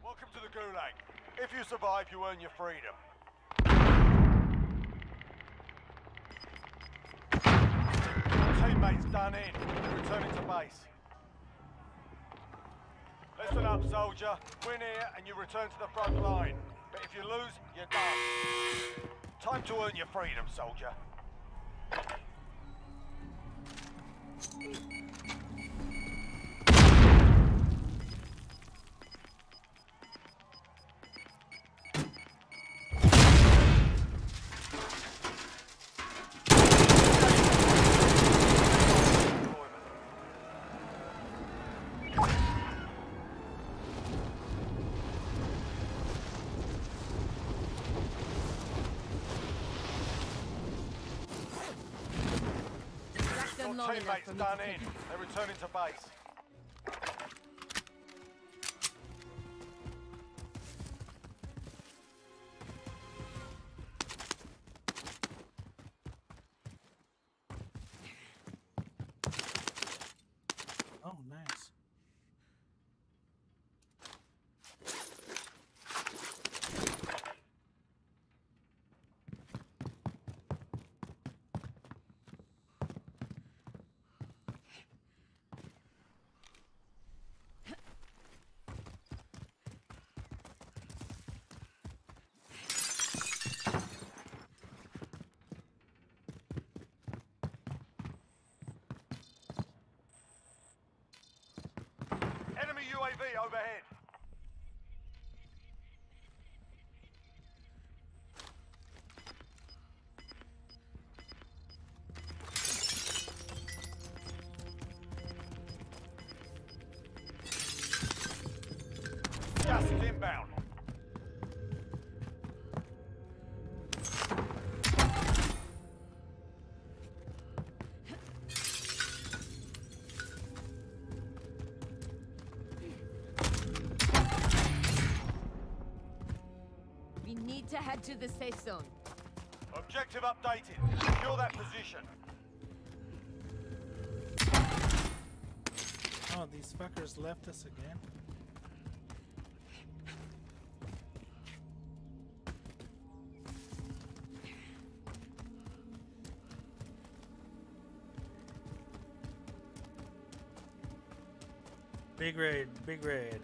Welcome to the gulag. If you survive, you earn your freedom. Teammate's done in. Returning to base. Up, soldier. Win here and you return to the front line. But if you lose, you're done. Time to earn your freedom, soldier. Teammate's done in. They're returning to base. UAV overhead. Head to the safe zone. Objective updated. Secure that position. Oh, these fuckers left us again. Big raid, big raid.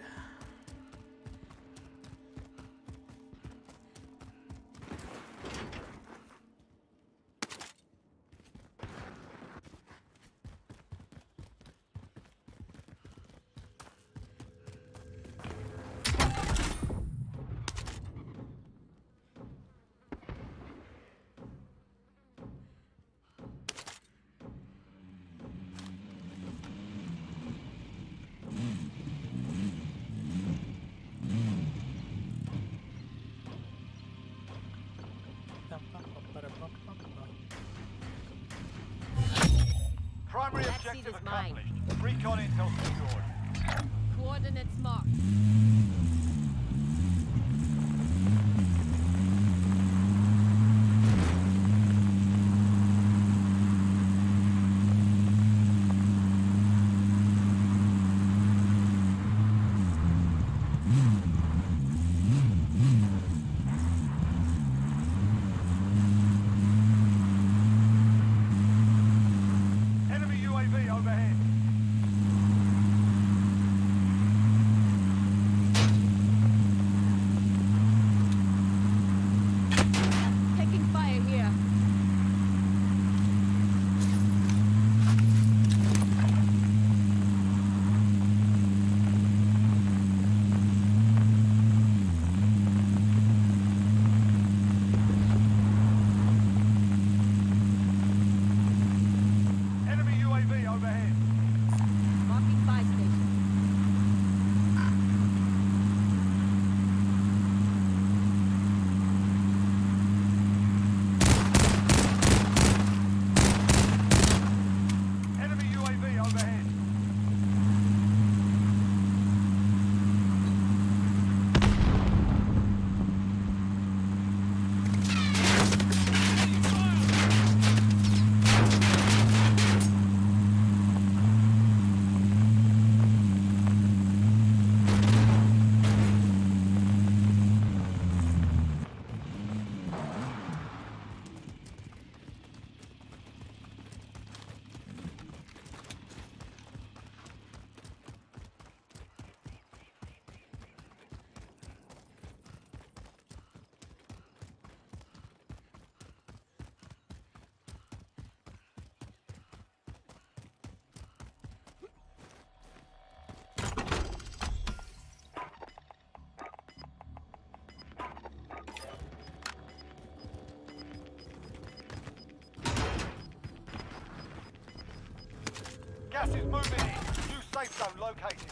Located.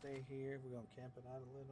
Stay here. We're gonna camp it out a little.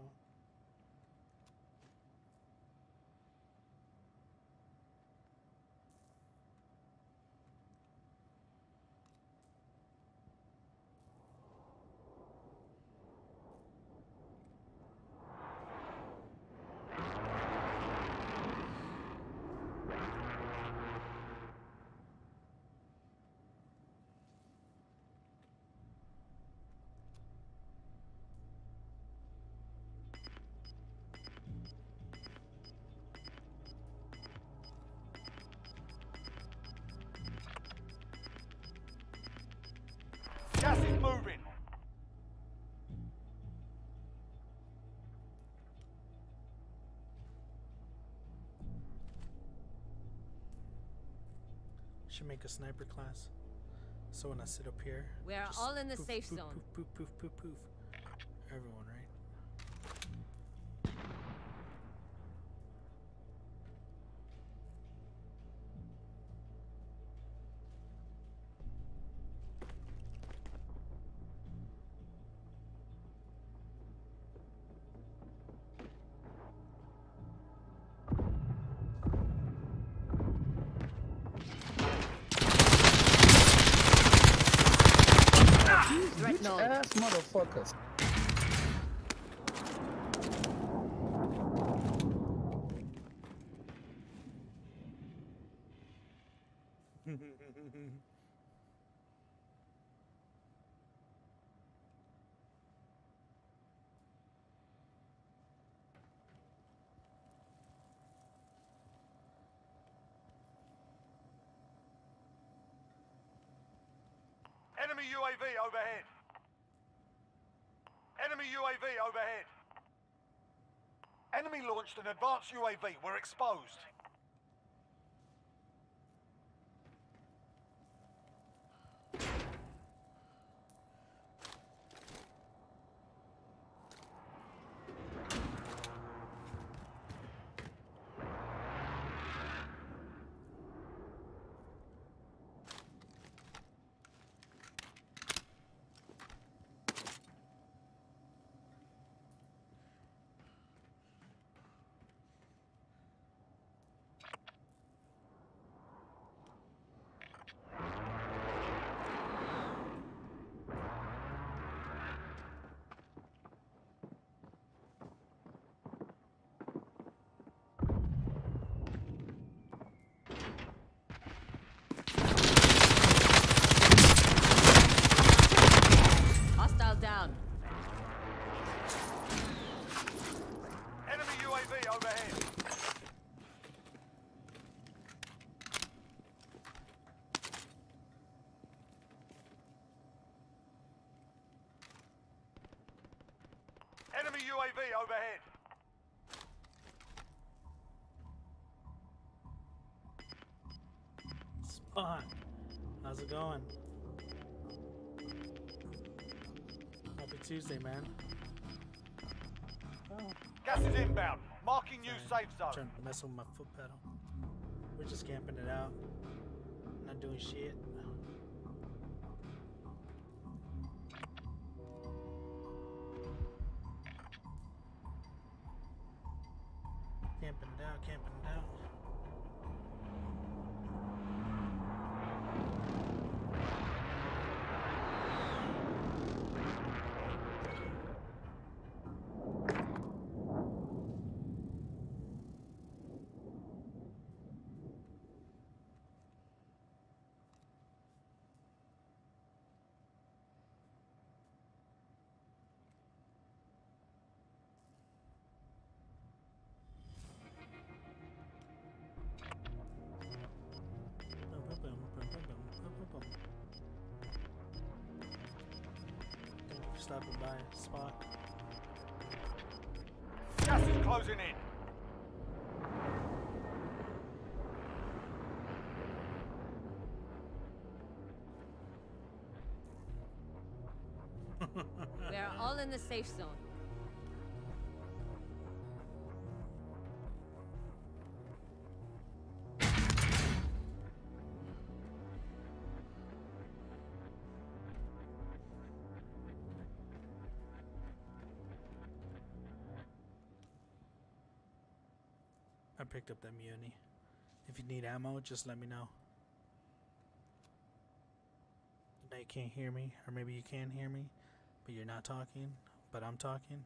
Should make a sniper class. So when I sit up here, We are all in the poof, safe poof, zone. Poof, poof, poof, poof, poof. Everyone, right? Motherfuckers. Enemy UAV overhead. Enemy UAV overhead. Enemy launched an advanced UAV. We're exposed. Hostile down. Enemy UAV overhead. Enemy UAV overhead. Spawn. How's it going? Happy Tuesday, man. Oh, Gas is inbound. Marking new safe zone. Trying to mess with my foot pedal. We're just camping it out. Not doing shit. Stopping by, Spock. Gas is closing in. We are all in the safe zone. Picked up that muni. If you need ammo, just let me know. Now you can't hear me, or maybe you can hear me, but you're not talking, but I'm talking.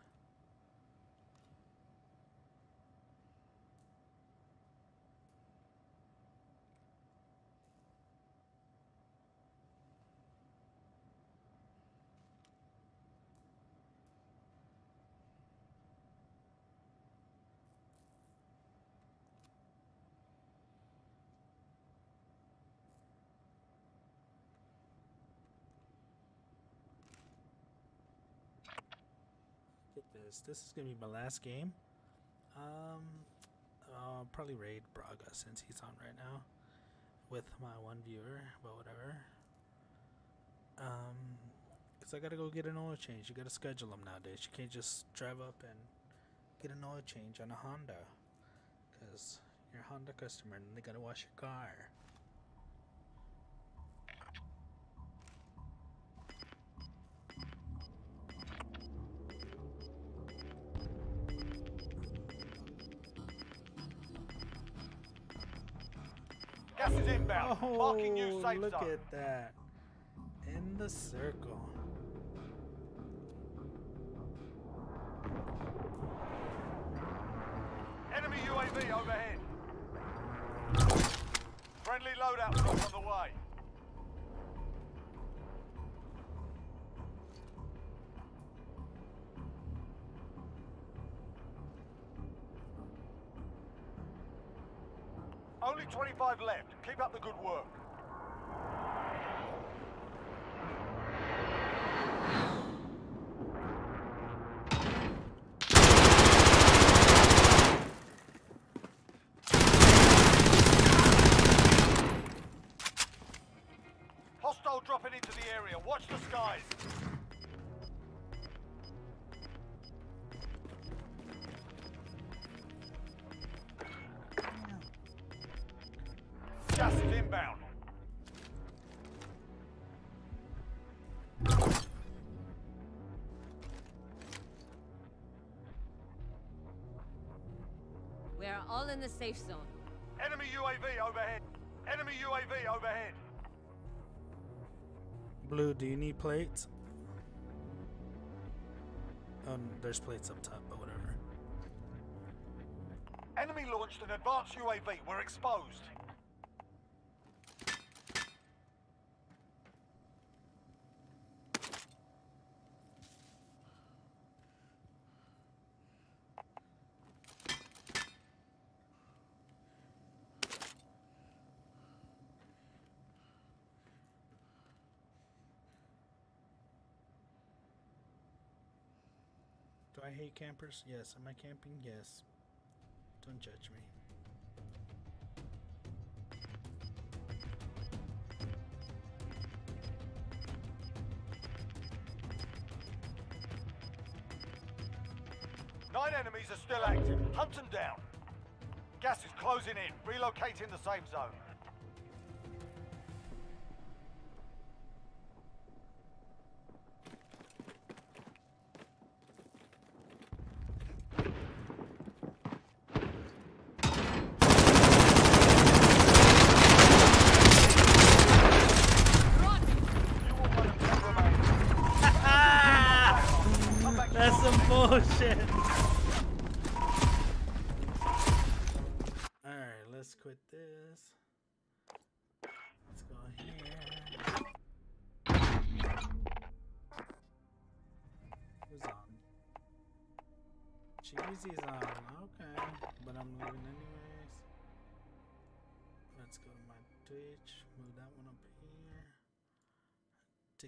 Get this. This is gonna be my last game. Um, I'll probably raid Braga since he's on right now. with my one viewer, but whatever. Um, cause I gotta go get an oil change. You gotta schedule them nowadays. You can't just drive up and get an oil change on a Honda, cause you're a Honda customer and they gotta wash your car. Inbound. Marking new Oh, safe look zone. at that. In the circle. Enemy UAV overhead. Friendly loadout on the way. 25 left. Keep up the good work. All in the safe zone. Enemy UAV overhead. Enemy UAV overhead. Blue, do you need plates? Oh, there's plates up top, but whatever. Enemy launched an advanced UAV. We're exposed. I hate campers? Yes. Am I camping? Yes. Don't judge me. Nine enemies are still active. Hunt them down. Gas is closing in. Relocating the safe zone.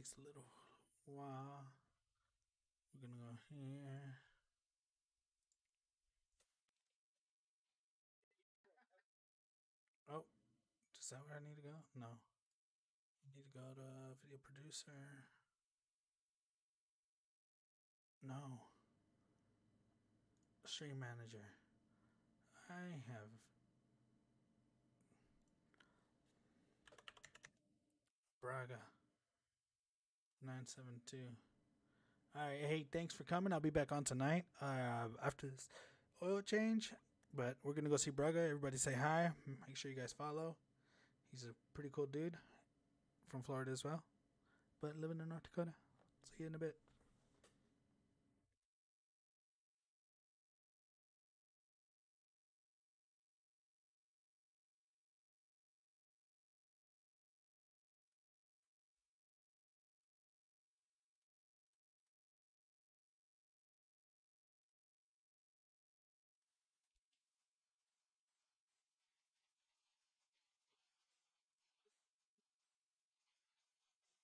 Takes a little while. We're gonna go here. Oh, is that where I need to go? No. I need to go to video producer. No. Stream manager. I have Braga 972. All right, hey, thanks for coming. I'll be back on tonight uh, after this oil change. But we're gonna go see Braga. Everybody say hi. Make sure you guys follow. He's a pretty cool dude from Florida as well, but living in North Dakota. See you in a bit.